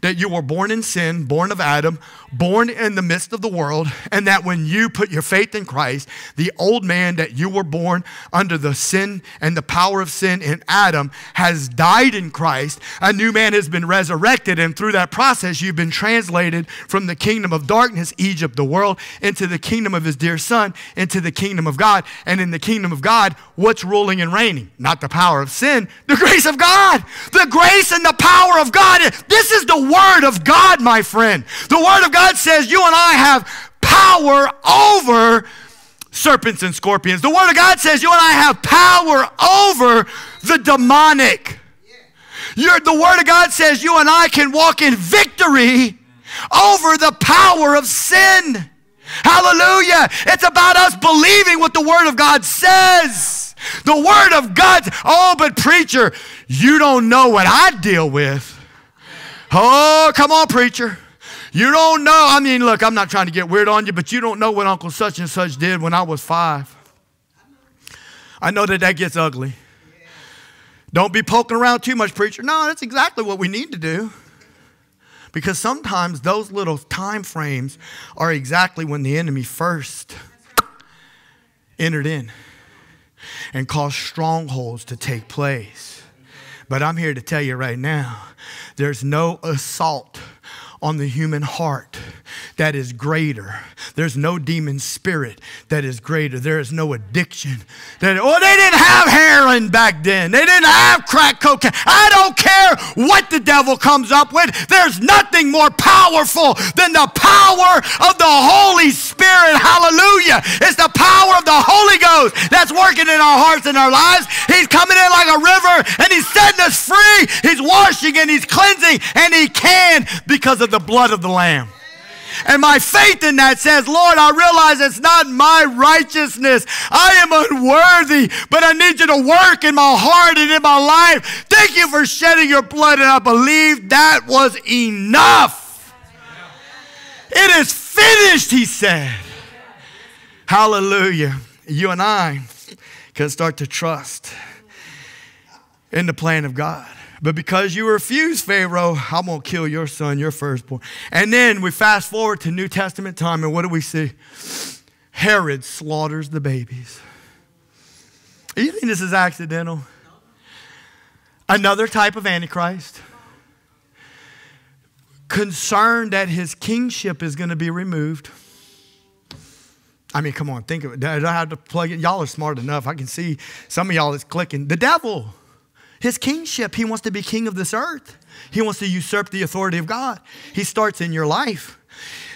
that you were born in sin, born of Adam, born in the midst of the world, and that when you put your faith in Christ, the old man that you were born under the sin and the power of sin in Adam has died in Christ. A new man has been resurrected, and through that process, you've been translated from the kingdom of darkness, Egypt, the world, into the kingdom of his dear son, into the kingdom of God. And in the kingdom of God, what's ruling and reigning? Not the power of sin, the grace of God. The grace and the power of God. This is the word of God, my friend. The word of God says you and I have power over serpents and scorpions. The word of God says you and I have power over the demonic. You're, the word of God says you and I can walk in victory over the power of sin. Hallelujah. It's about us believing what the word of God says. The word of God. Oh, but preacher, you don't know what I deal with. Oh, come on, preacher. You don't know. I mean, look, I'm not trying to get weird on you, but you don't know what Uncle such and such did when I was five. I know that that gets ugly. Don't be poking around too much, preacher. No, that's exactly what we need to do. Because sometimes those little time frames are exactly when the enemy first entered in and caused strongholds to take place. But I'm here to tell you right now there's no assault on the human heart that is greater. There's no demon spirit that is greater. There is no addiction that, oh, they didn't have heroin back then. They didn't have crack cocaine. I don't care what the devil comes up with. There's nothing more powerful than the power of the Holy Spirit. Hallelujah. It's the power of the Holy Ghost that's working in our hearts and our lives. He's coming in like a river and he's setting us free. He's washing and he's cleansing and he can because of the blood of the Lamb. And my faith in that says, Lord, I realize it's not my righteousness. I am unworthy, but I need you to work in my heart and in my life. Thank you for shedding your blood, and I believe that was enough. It is finished, he said. Hallelujah. You and I can start to trust in the plan of God. But because you refuse, Pharaoh, I'm going to kill your son, your firstborn. And then we fast forward to New Testament time, and what do we see? Herod slaughters the babies. You think this is accidental? Another type of Antichrist. Concerned that his kingship is going to be removed. I mean, come on, think of it. I don't have to plug it. Y'all are smart enough. I can see some of y'all is clicking. The devil his kingship. He wants to be king of this earth. He wants to usurp the authority of God. He starts in your life.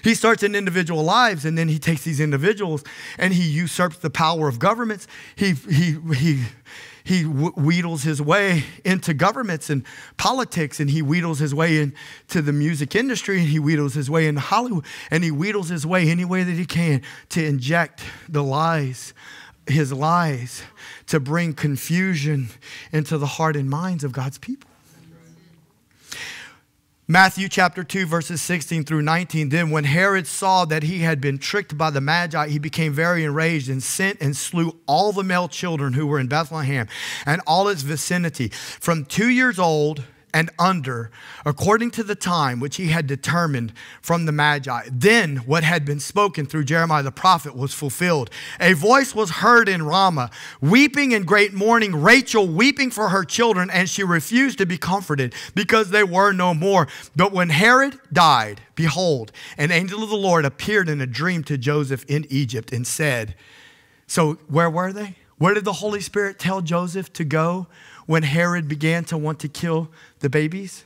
He starts in individual lives, and then he takes these individuals and he usurps the power of governments. He, he, he, he wheedles his way into governments and politics, and he wheedles his way into the music industry, and he wheedles his way into Hollywood, and he wheedles his way any way that he can to inject the lies his lies to bring confusion into the heart and minds of God's people. Matthew chapter 2, verses 16 through 19. Then, when Herod saw that he had been tricked by the Magi, he became very enraged and sent and slew all the male children who were in Bethlehem and all its vicinity, from two years old and under, according to the time which he had determined from the Magi. Then what had been spoken through Jeremiah the prophet was fulfilled. A voice was heard in Ramah, weeping in great mourning, Rachel weeping for her children, and she refused to be comforted because they were no more. But when Herod died, behold, an angel of the Lord appeared in a dream to Joseph in Egypt and said, So where were they? Where did the Holy Spirit tell Joseph to go? When Herod began to want to kill the babies,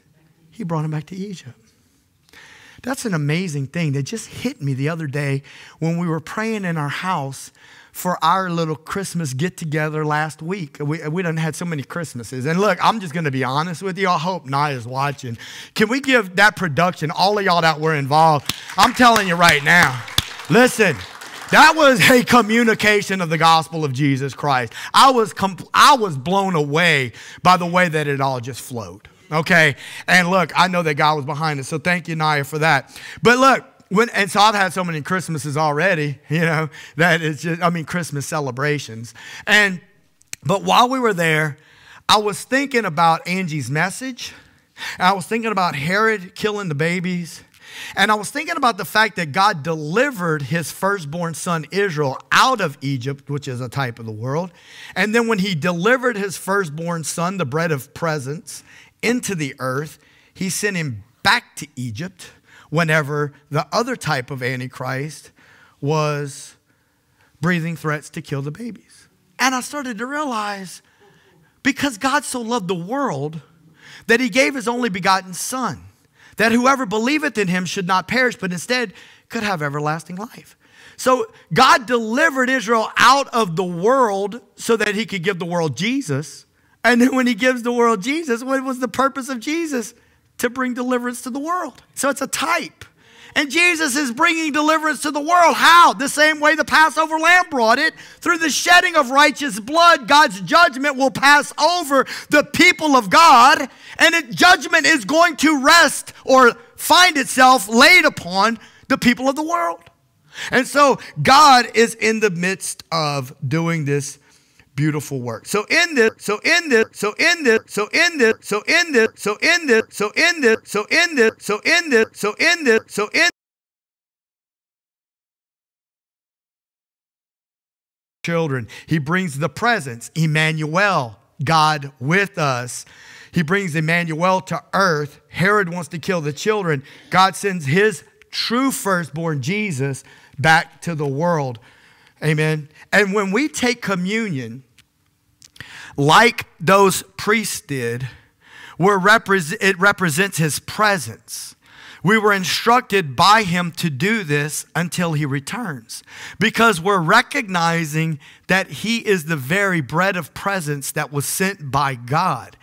he brought them back to Egypt. That's an amazing thing that just hit me the other day when we were praying in our house for our little Christmas get together last week. We, we done had so many Christmases. And look, I'm just going to be honest with you. I hope Naya's watching. Can we give that production, all of y'all that were involved? I'm telling you right now, listen. That was a communication of the gospel of Jesus Christ. I was, I was blown away by the way that it all just flowed. Okay? And look, I know that God was behind it. So thank you, Naya, for that. But look, when, and so I've had so many Christmases already, you know, that it's just, I mean, Christmas celebrations. And, but while we were there, I was thinking about Angie's message. I was thinking about Herod killing the babies. And I was thinking about the fact that God delivered his firstborn son Israel out of Egypt, which is a type of the world. And then when he delivered his firstborn son, the bread of presence, into the earth, he sent him back to Egypt whenever the other type of Antichrist was breathing threats to kill the babies. And I started to realize because God so loved the world that he gave his only begotten son that whoever believeth in him should not perish, but instead could have everlasting life. So God delivered Israel out of the world so that he could give the world Jesus. And then when he gives the world Jesus, what was the purpose of Jesus? To bring deliverance to the world. So it's a type. And Jesus is bringing deliverance to the world. How? The same way the Passover lamb brought it. Through the shedding of righteous blood, God's judgment will pass over the people of God, and it, judgment is going to rest or find itself laid upon the people of the world. And so God is in the midst of doing this beautiful work. So in this, so in this, so in this, so in this, so in this, so in this, so in this, so in this, so in this, so in this, so in children. He brings the presence, Emmanuel, God with us. He brings Emmanuel to earth. Herod wants to kill the children. God sends his true firstborn, Jesus, back to the world. Amen. And when we take communion, like those priests did, it represents his presence. We were instructed by him to do this until he returns because we're recognizing that he is the very bread of presence that was sent by God.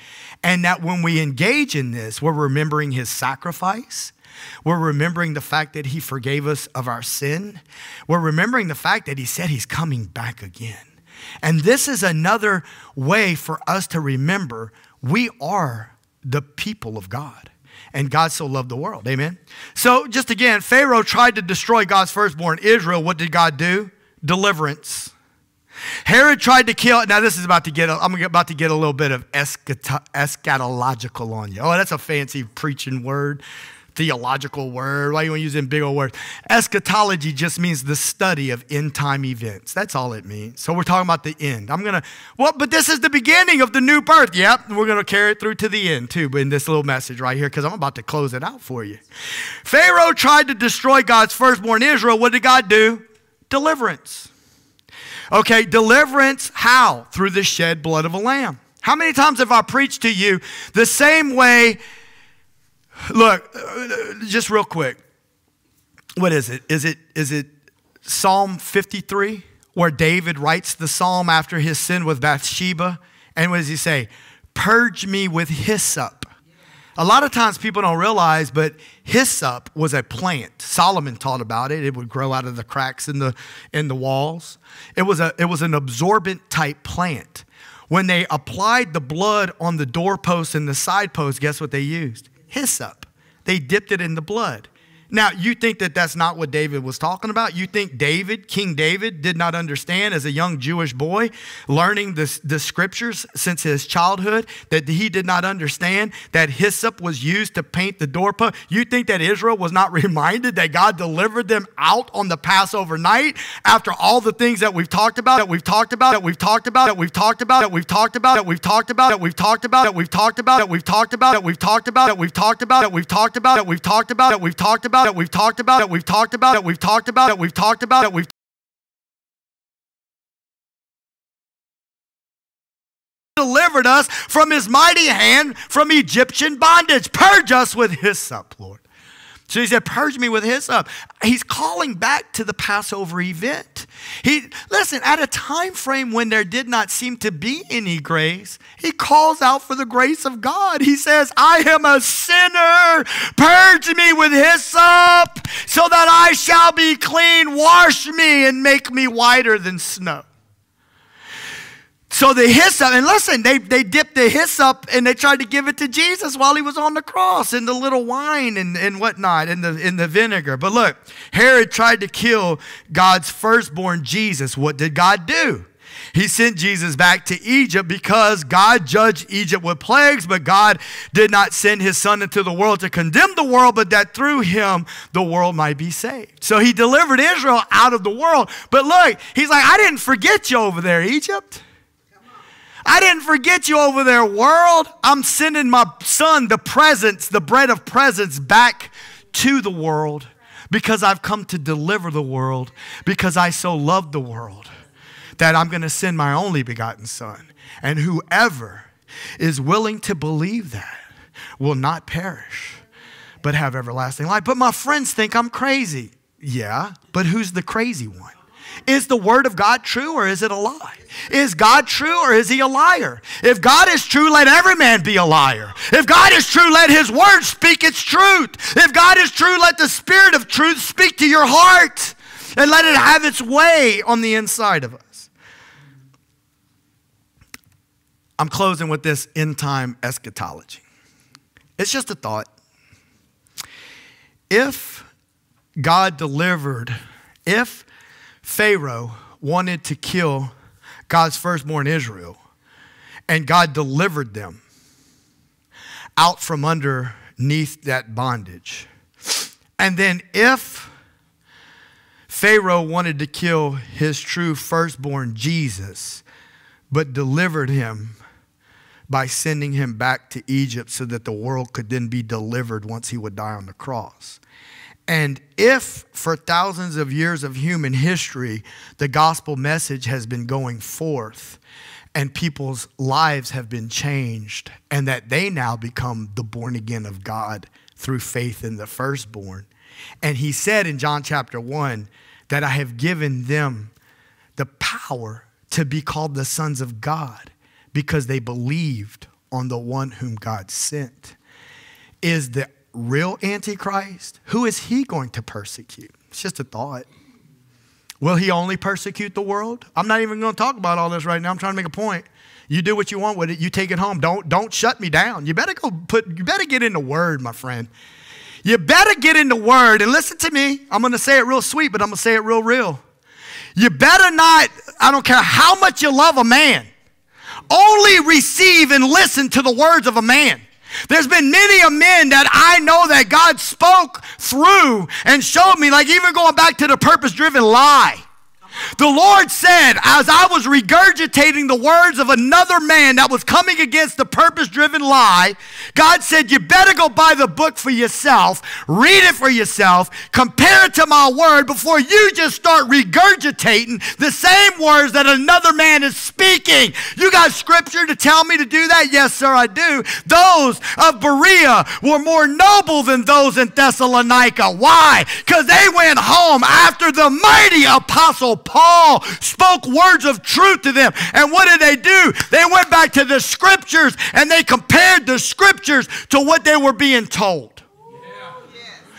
And that when we engage in this, we're remembering his sacrifice. We're remembering the fact that he forgave us of our sin. We're remembering the fact that he said he's coming back again. And this is another way for us to remember we are the people of God. And God so loved the world. Amen. So, just again, Pharaoh tried to destroy God's firstborn, Israel. What did God do? Deliverance. Herod tried to kill. Now, this is about to get, I'm about to get a little bit of eschatological on you. Oh, that's a fancy preaching word theological word. Why you want to use them big old words? Eschatology just means the study of end time events. That's all it means. So we're talking about the end. I'm gonna well, but this is the beginning of the new birth. Yep, we're gonna carry it through to the end too, but in this little message right here, because I'm about to close it out for you. Pharaoh tried to destroy God's firstborn Israel. What did God do? Deliverance. Okay, deliverance, how? Through the shed blood of a lamb. How many times have I preached to you the same way Look, uh, just real quick. What is it? Is it is it Psalm 53 where David writes the psalm after his sin with Bathsheba? And what does he say? Purge me with hyssop. A lot of times people don't realize, but hyssop was a plant. Solomon taught about it. It would grow out of the cracks in the, in the walls. It was, a, it was an absorbent type plant. When they applied the blood on the doorposts and the side posts, guess what they used? Hyssop. They dipped it in the blood. Now, you think that that's not what David was talking about? You think David, King David, did not understand as a young Jewish boy, learning the, the scriptures since his childhood, that he did not understand that hyssop was used to paint the doorpost? You think that Israel was not reminded that God delivered them out on the Passover night after all the things that we've talked about, that we've talked about, that we've talked about, that we've talked about, that we've talked about, that we've talked about, that we've talked about, that we've talked about, that we've talked about, that we've talked about, that we've talked about, that we've talked about, that we've talked about, that we've talked about, about it, we've talked about it, we've talked about it, we've talked about it, we've talked about it, we've delivered us from his mighty hand from Egyptian bondage. Purge us with hyssop, Lord. So he said, Purge me with hyssop. He's calling back to the Passover event. He listen, at a time frame when there did not seem to be any grace, he calls out for the grace of God. He says, I am a sinner. Purge me with hyssop so that I shall be clean. Wash me and make me whiter than snow. So the hyssop, and listen, they, they dipped the hyssop and they tried to give it to Jesus while he was on the cross in the little wine and, and whatnot, in the, in the vinegar. But look, Herod tried to kill God's firstborn Jesus. What did God do? He sent Jesus back to Egypt because God judged Egypt with plagues, but God did not send his son into the world to condemn the world, but that through him the world might be saved. So he delivered Israel out of the world. But look, he's like, I didn't forget you over there, Egypt. I didn't forget you over there, world. I'm sending my son the presence, the bread of presence, back to the world because I've come to deliver the world because I so love the world that I'm going to send my only begotten son. And whoever is willing to believe that will not perish but have everlasting life. But my friends think I'm crazy. Yeah, but who's the crazy one? Is the word of God true or is it a lie? Is God true or is he a liar? If God is true, let every man be a liar. If God is true, let his word speak its truth. If God is true, let the spirit of truth speak to your heart and let it have its way on the inside of us. I'm closing with this end time eschatology. It's just a thought. If God delivered, if Pharaoh wanted to kill God's firstborn Israel, and God delivered them out from underneath that bondage. And then, if Pharaoh wanted to kill his true firstborn Jesus, but delivered him by sending him back to Egypt so that the world could then be delivered once he would die on the cross. And if for thousands of years of human history, the gospel message has been going forth and people's lives have been changed, and that they now become the born again of God through faith in the firstborn. And he said in John chapter 1 that I have given them the power to be called the sons of God because they believed on the one whom God sent. Is the real Antichrist? Who is he going to persecute? It's just a thought. Will he only persecute the world? I'm not even going to talk about all this right now. I'm trying to make a point. You do what you want with it. You take it home. Don't, don't shut me down. You better go put, you better get in the word, my friend. You better get in the word and listen to me. I'm going to say it real sweet, but I'm going to say it real real. You better not, I don't care how much you love a man, only receive and listen to the words of a man. There's been many a men that I know that God spoke through and showed me, like even going back to the purpose driven lie. The Lord said, as I was regurgitating the words of another man that was coming against the purpose driven lie, God said, You better go buy the book for yourself, read it for yourself, compare it to my word before you just start regurgitating the same words that another man is speaking. You got scripture to tell me to do that? Yes, sir, I do. Those of Berea were more noble than those in Thessalonica. Why? Because they went home after the mighty apostle Paul spoke words of truth to them. And what did they do? They went back to the scriptures and they compared the scriptures to what they were being told.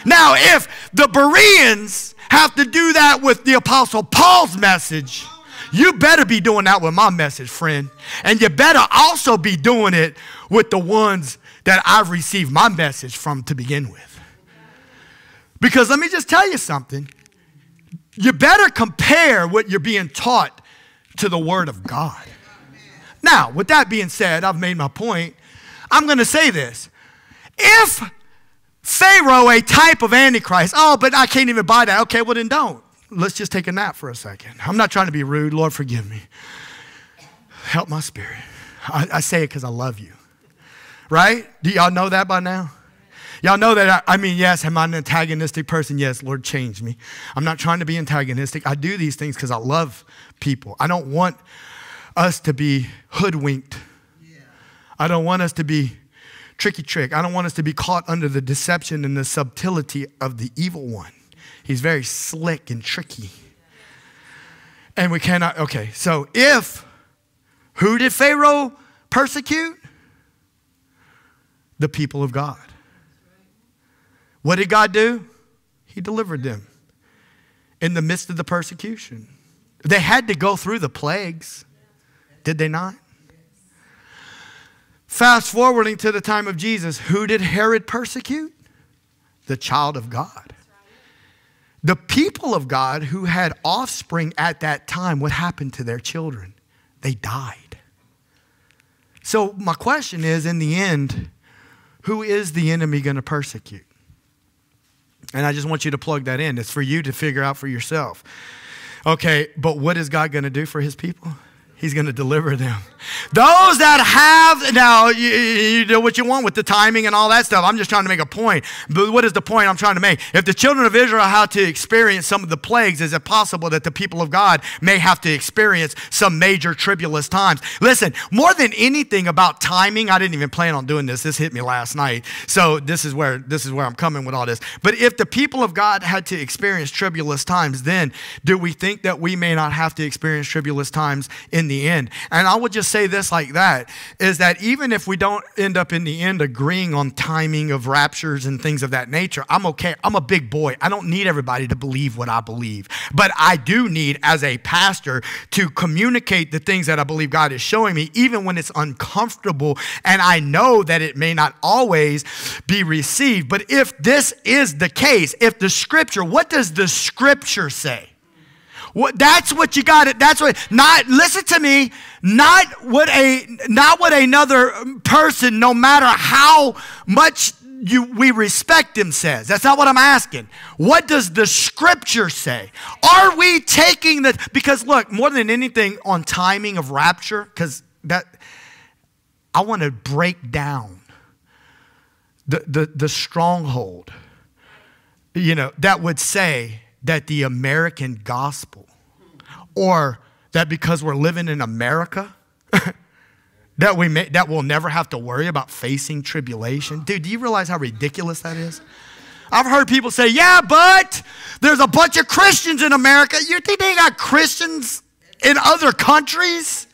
Now, if the Bereans have to do that with the Apostle Paul's message, you better be doing that with my message, friend. And you better also be doing it with the ones that I've received my message from to begin with. Because let me just tell you something you better compare what you're being taught to the Word of God. Now, with that being said, I've made my point. I'm going to say this. If Pharaoh, a type of Antichrist, oh, but I can't even buy that. Okay, well, then don't. Let's just take a nap for a second. I'm not trying to be rude. Lord, forgive me. Help my spirit. I, I say it because I love you. Right? Do y'all know that by now? Y'all know that, I, I, mean, yes, am I an antagonistic person? Yes, Lord, change me. I'm not trying to be antagonistic. I do these things because I love people. I don't want us to be hoodwinked. Yeah. I don't want us to be tricky trick. I don't want us to be caught under the deception and the subtlety of the evil one. He's very slick and tricky. And we cannot, okay, so if, who did Pharaoh persecute? The people of God. What did God do? He delivered them in the midst of the persecution. They had to go through the plagues, did they not? Fast forwarding to the time of Jesus, who did Herod persecute? The child of God. The people of God who had offspring at that time, what happened to their children? They died. So, my question is in the end, who is the enemy going to persecute? And I just want you to plug that in. It's for you to figure out for yourself. Okay, but what is God going to do for his people? He's going to deliver them. Those that have, now, you, you, do what you want with the timing and all that stuff. I'm just trying to make a point. But what is the point I'm trying to make? If the children of Israel had to experience some of the plagues, is it possible that the people of God may have to experience some major tribulous times? Listen, more than anything about timing, I didn't even plan on doing this. This hit me last night. So this is where this is where I'm coming with all this. But if the people of God had to experience tribulous times, then do we think that we may not have to experience tribulous times in the end. And I would just say this like that is that even if we don't end up in the end agreeing on timing of raptures and things of that nature, I'm okay. I'm a big boy. I don't need everybody to believe what I believe. But I do need, as a pastor, to communicate the things that I believe God is showing me, even when it's uncomfortable. And I know that it may not always be received. But if this is the case, if the scripture, what does the scripture say? What, that's what you got it. That's what not listen to me. Not what a not what another person, no matter how much you we respect him says. That's not what I'm asking. What does the scripture say? Are we taking the because look, more than anything on timing of rapture, because that I want to break down the, the, the stronghold you know, that would say that the American gospel, or that because we're living in America, that we may, that we'll never have to worry about facing tribulation. Dude, do you realize how ridiculous that is? I've heard people say, "Yeah, but there's a bunch of Christians in America." You think they got Christians in other countries?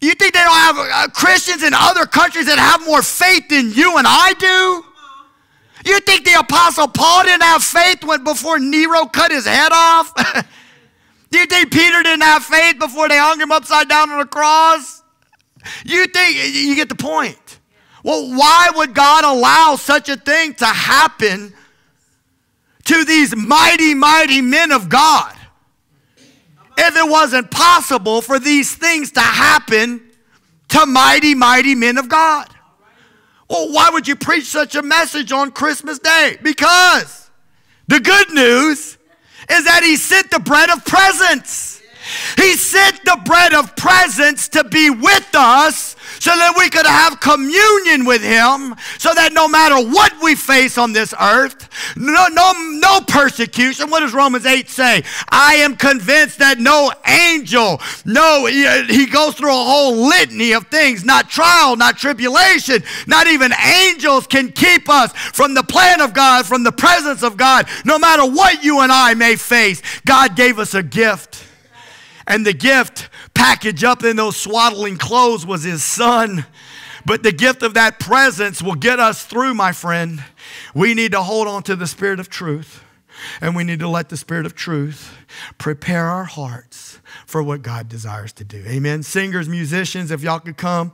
You think they don't have uh, Christians in other countries that have more faith than you and I do? You think the Apostle Paul didn't have faith when before Nero cut his head off? You think Peter didn't have faith before they hung him upside down on the cross? You think you get the point? Well, why would God allow such a thing to happen to these mighty, mighty men of God? If it wasn't possible for these things to happen to mighty, mighty men of God. Well, why would you preach such a message on Christmas Day? Because the good news is that He sent the bread of presence. He sent the bread of presence to be with us so that we could have communion with him so that no matter what we face on this earth no no no persecution. What does romans 8 say? I am convinced that no angel no he goes through a whole litany of things not trial not tribulation not even angels can keep us from the plan of god from the presence of god. No matter what you and i may face god gave us a gift and the gift packaged up in those swaddling clothes was his son. But the gift of that presence will get us through, my friend. We need to hold on to the spirit of truth. And we need to let the spirit of truth prepare our hearts for what God desires to do. Amen. Singers, musicians, if y'all could come,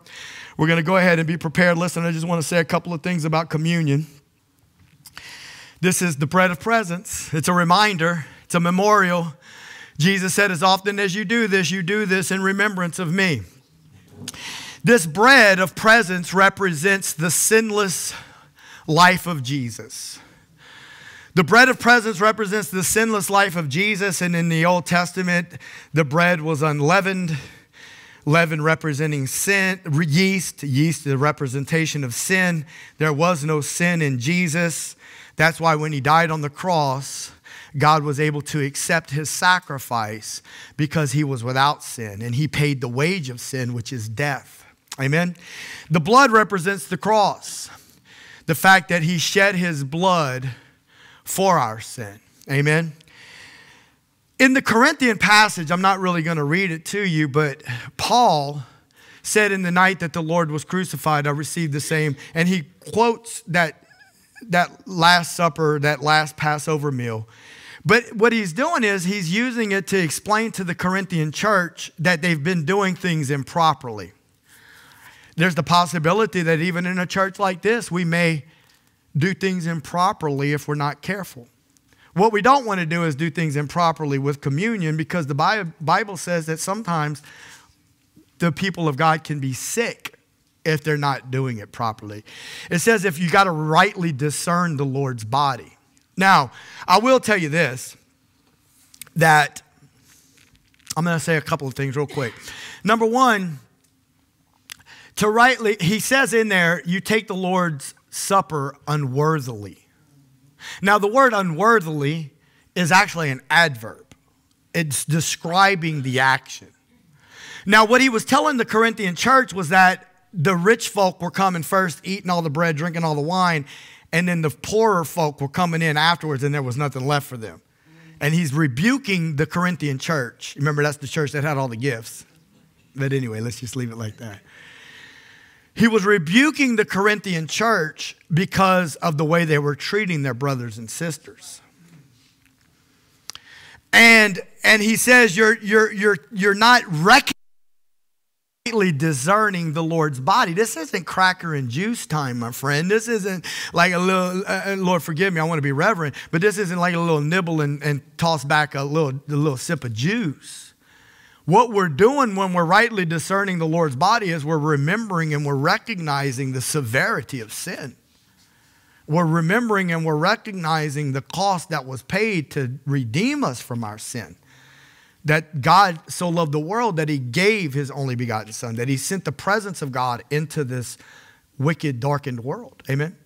we're going to go ahead and be prepared. Listen, I just want to say a couple of things about communion. This is the bread of presence, it's a reminder, it's a memorial Jesus said, As often as you do this, you do this in remembrance of me. This bread of presence represents the sinless life of Jesus. The bread of presence represents the sinless life of Jesus, and in the Old Testament, the bread was unleavened, leaven representing sin, yeast, yeast, the representation of sin. There was no sin in Jesus. That's why when he died on the cross, God was able to accept his sacrifice because he was without sin and he paid the wage of sin, which is death. Amen. The blood represents the cross, the fact that he shed his blood for our sin. Amen. In the Corinthian passage, I'm not really going to read it to you, but Paul said in the night that the Lord was crucified, I received the same. And he quotes that, that Last Supper, that last Passover meal. But what he's doing is he's using it to explain to the Corinthian church that they've been doing things improperly. There's the possibility that even in a church like this, we may do things improperly if we're not careful. What we don't want to do is do things improperly with communion because the Bible says that sometimes the people of God can be sick if they're not doing it properly. It says if you got to rightly discern the Lord's body. Now, I will tell you this that I'm going to say a couple of things real quick. Number one, to rightly, he says in there, you take the Lord's Supper unworthily. Now, the word unworthily is actually an adverb, it's describing the action. Now, what he was telling the Corinthian church was that the rich folk were coming first, eating all the bread, drinking all the wine, and then the poorer folk were coming in afterwards and there was nothing left for them. And he's rebuking the Corinthian church. Remember, that's the church that had all the gifts. But anyway, let's just leave it like that. He was rebuking the Corinthian church because of the way they were treating their brothers and sisters. And, and he says, you're, you're, you're, you're not recognizing discerning the Lord's body. This isn't cracker and juice time, my friend. This isn't like a little, uh, uh, Lord, forgive me, I want to be reverent, but this isn't like a little nibble and, and toss back a little, a little sip of juice. What we're doing when we're rightly discerning the Lord's body is we're remembering and we're recognizing the severity of sin. We're remembering and we're recognizing the cost that was paid to redeem us from our sin that God so loved the world that he gave his only begotten son, that he sent the presence of God into this wicked, darkened world. Amen.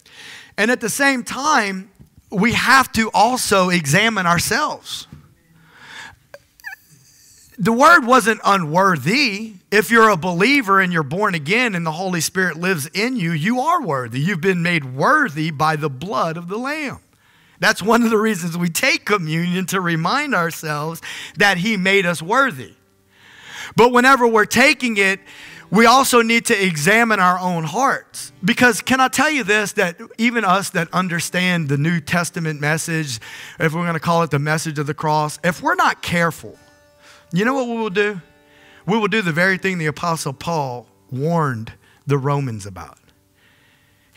And at the same time, we have to also examine ourselves. The word wasn't unworthy. If you're a believer and you're born again and the Holy Spirit lives in you, you are worthy. You've been made worthy by the blood of the Lamb. That's one of the reasons we take communion to remind ourselves that He made us worthy. But whenever we're taking it, we also need to examine our own hearts. Because can I tell you this that even us that understand the New Testament message, if we're going to call it the message of the cross, if we're not careful, you know what we will do? We will do the very thing the Apostle Paul warned the Romans about.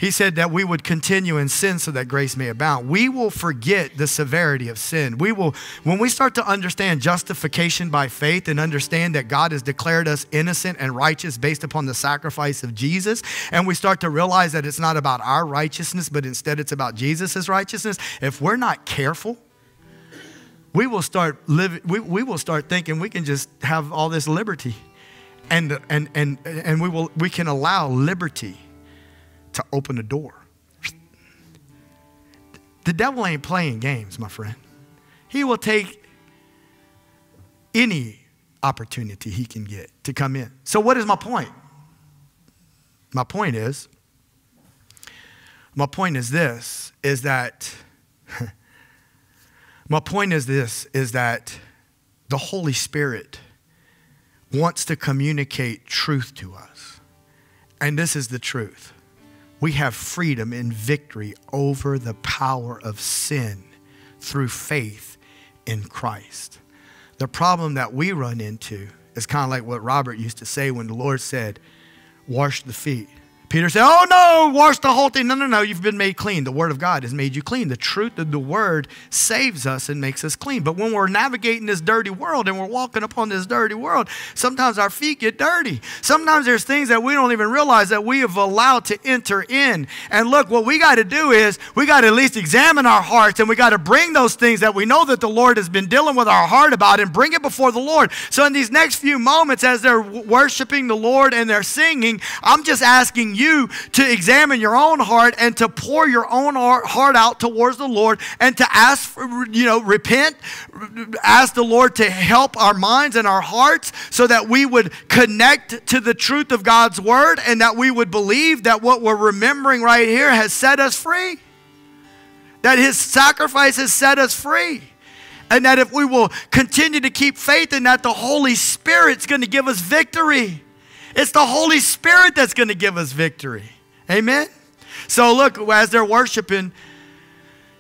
He said that we would continue in sin so that grace may abound. We will forget the severity of sin. We will, when we start to understand justification by faith and understand that God has declared us innocent and righteous based upon the sacrifice of Jesus, and we start to realize that it's not about our righteousness, but instead it's about Jesus' righteousness, if we're not careful, we will start living, we, we will start thinking we can just have all this liberty. And, and, and, and we, will, we can allow liberty to open a door. The devil ain't playing games, my friend. He will take any opportunity he can get to come in. So, what is my point? My point is, my point is this is that, my point is this is that the Holy Spirit wants to communicate truth to us. And this is the truth we have freedom and victory over the power of sin through faith in Christ. The problem that we run into is kind of like what Robert used to say when the Lord said, Wash the feet. Peter said, Oh no, wash the whole thing. No, no, no, you've been made clean. The Word of God has made you clean. The truth of the Word saves us and makes us clean. But when we're navigating this dirty world and we're walking upon this dirty world, sometimes our feet get dirty. Sometimes there's things that we don't even realize that we have allowed to enter in. And look, what we got to do is we got to at least examine our hearts and we got to bring those things that we know that the Lord has been dealing with our heart about and bring it before the Lord. So in these next few moments, as they're worshiping the Lord and they're singing, I'm just asking you you to examine your own heart and to pour your own heart out towards the Lord and to ask, for, you know, repent, ask the Lord to help our minds and our hearts so that we would connect to the truth of God's word and that we would believe that what we're remembering right here has set us free. That his sacrifice has set us free. And that if we will continue to keep faith in that, the Holy Spirit's going to give us victory. It's the Holy Spirit that's going to give us victory. Amen. So look, as they're worshiping,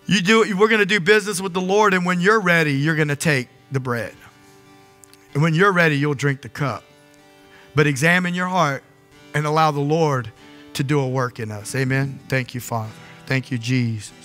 you do we're going to do business with the Lord and when you're ready, you're going to take the bread. And when you're ready, you'll drink the cup. But examine your heart and allow the Lord to do a work in us. Amen. Thank you, Father. Thank you, Jesus.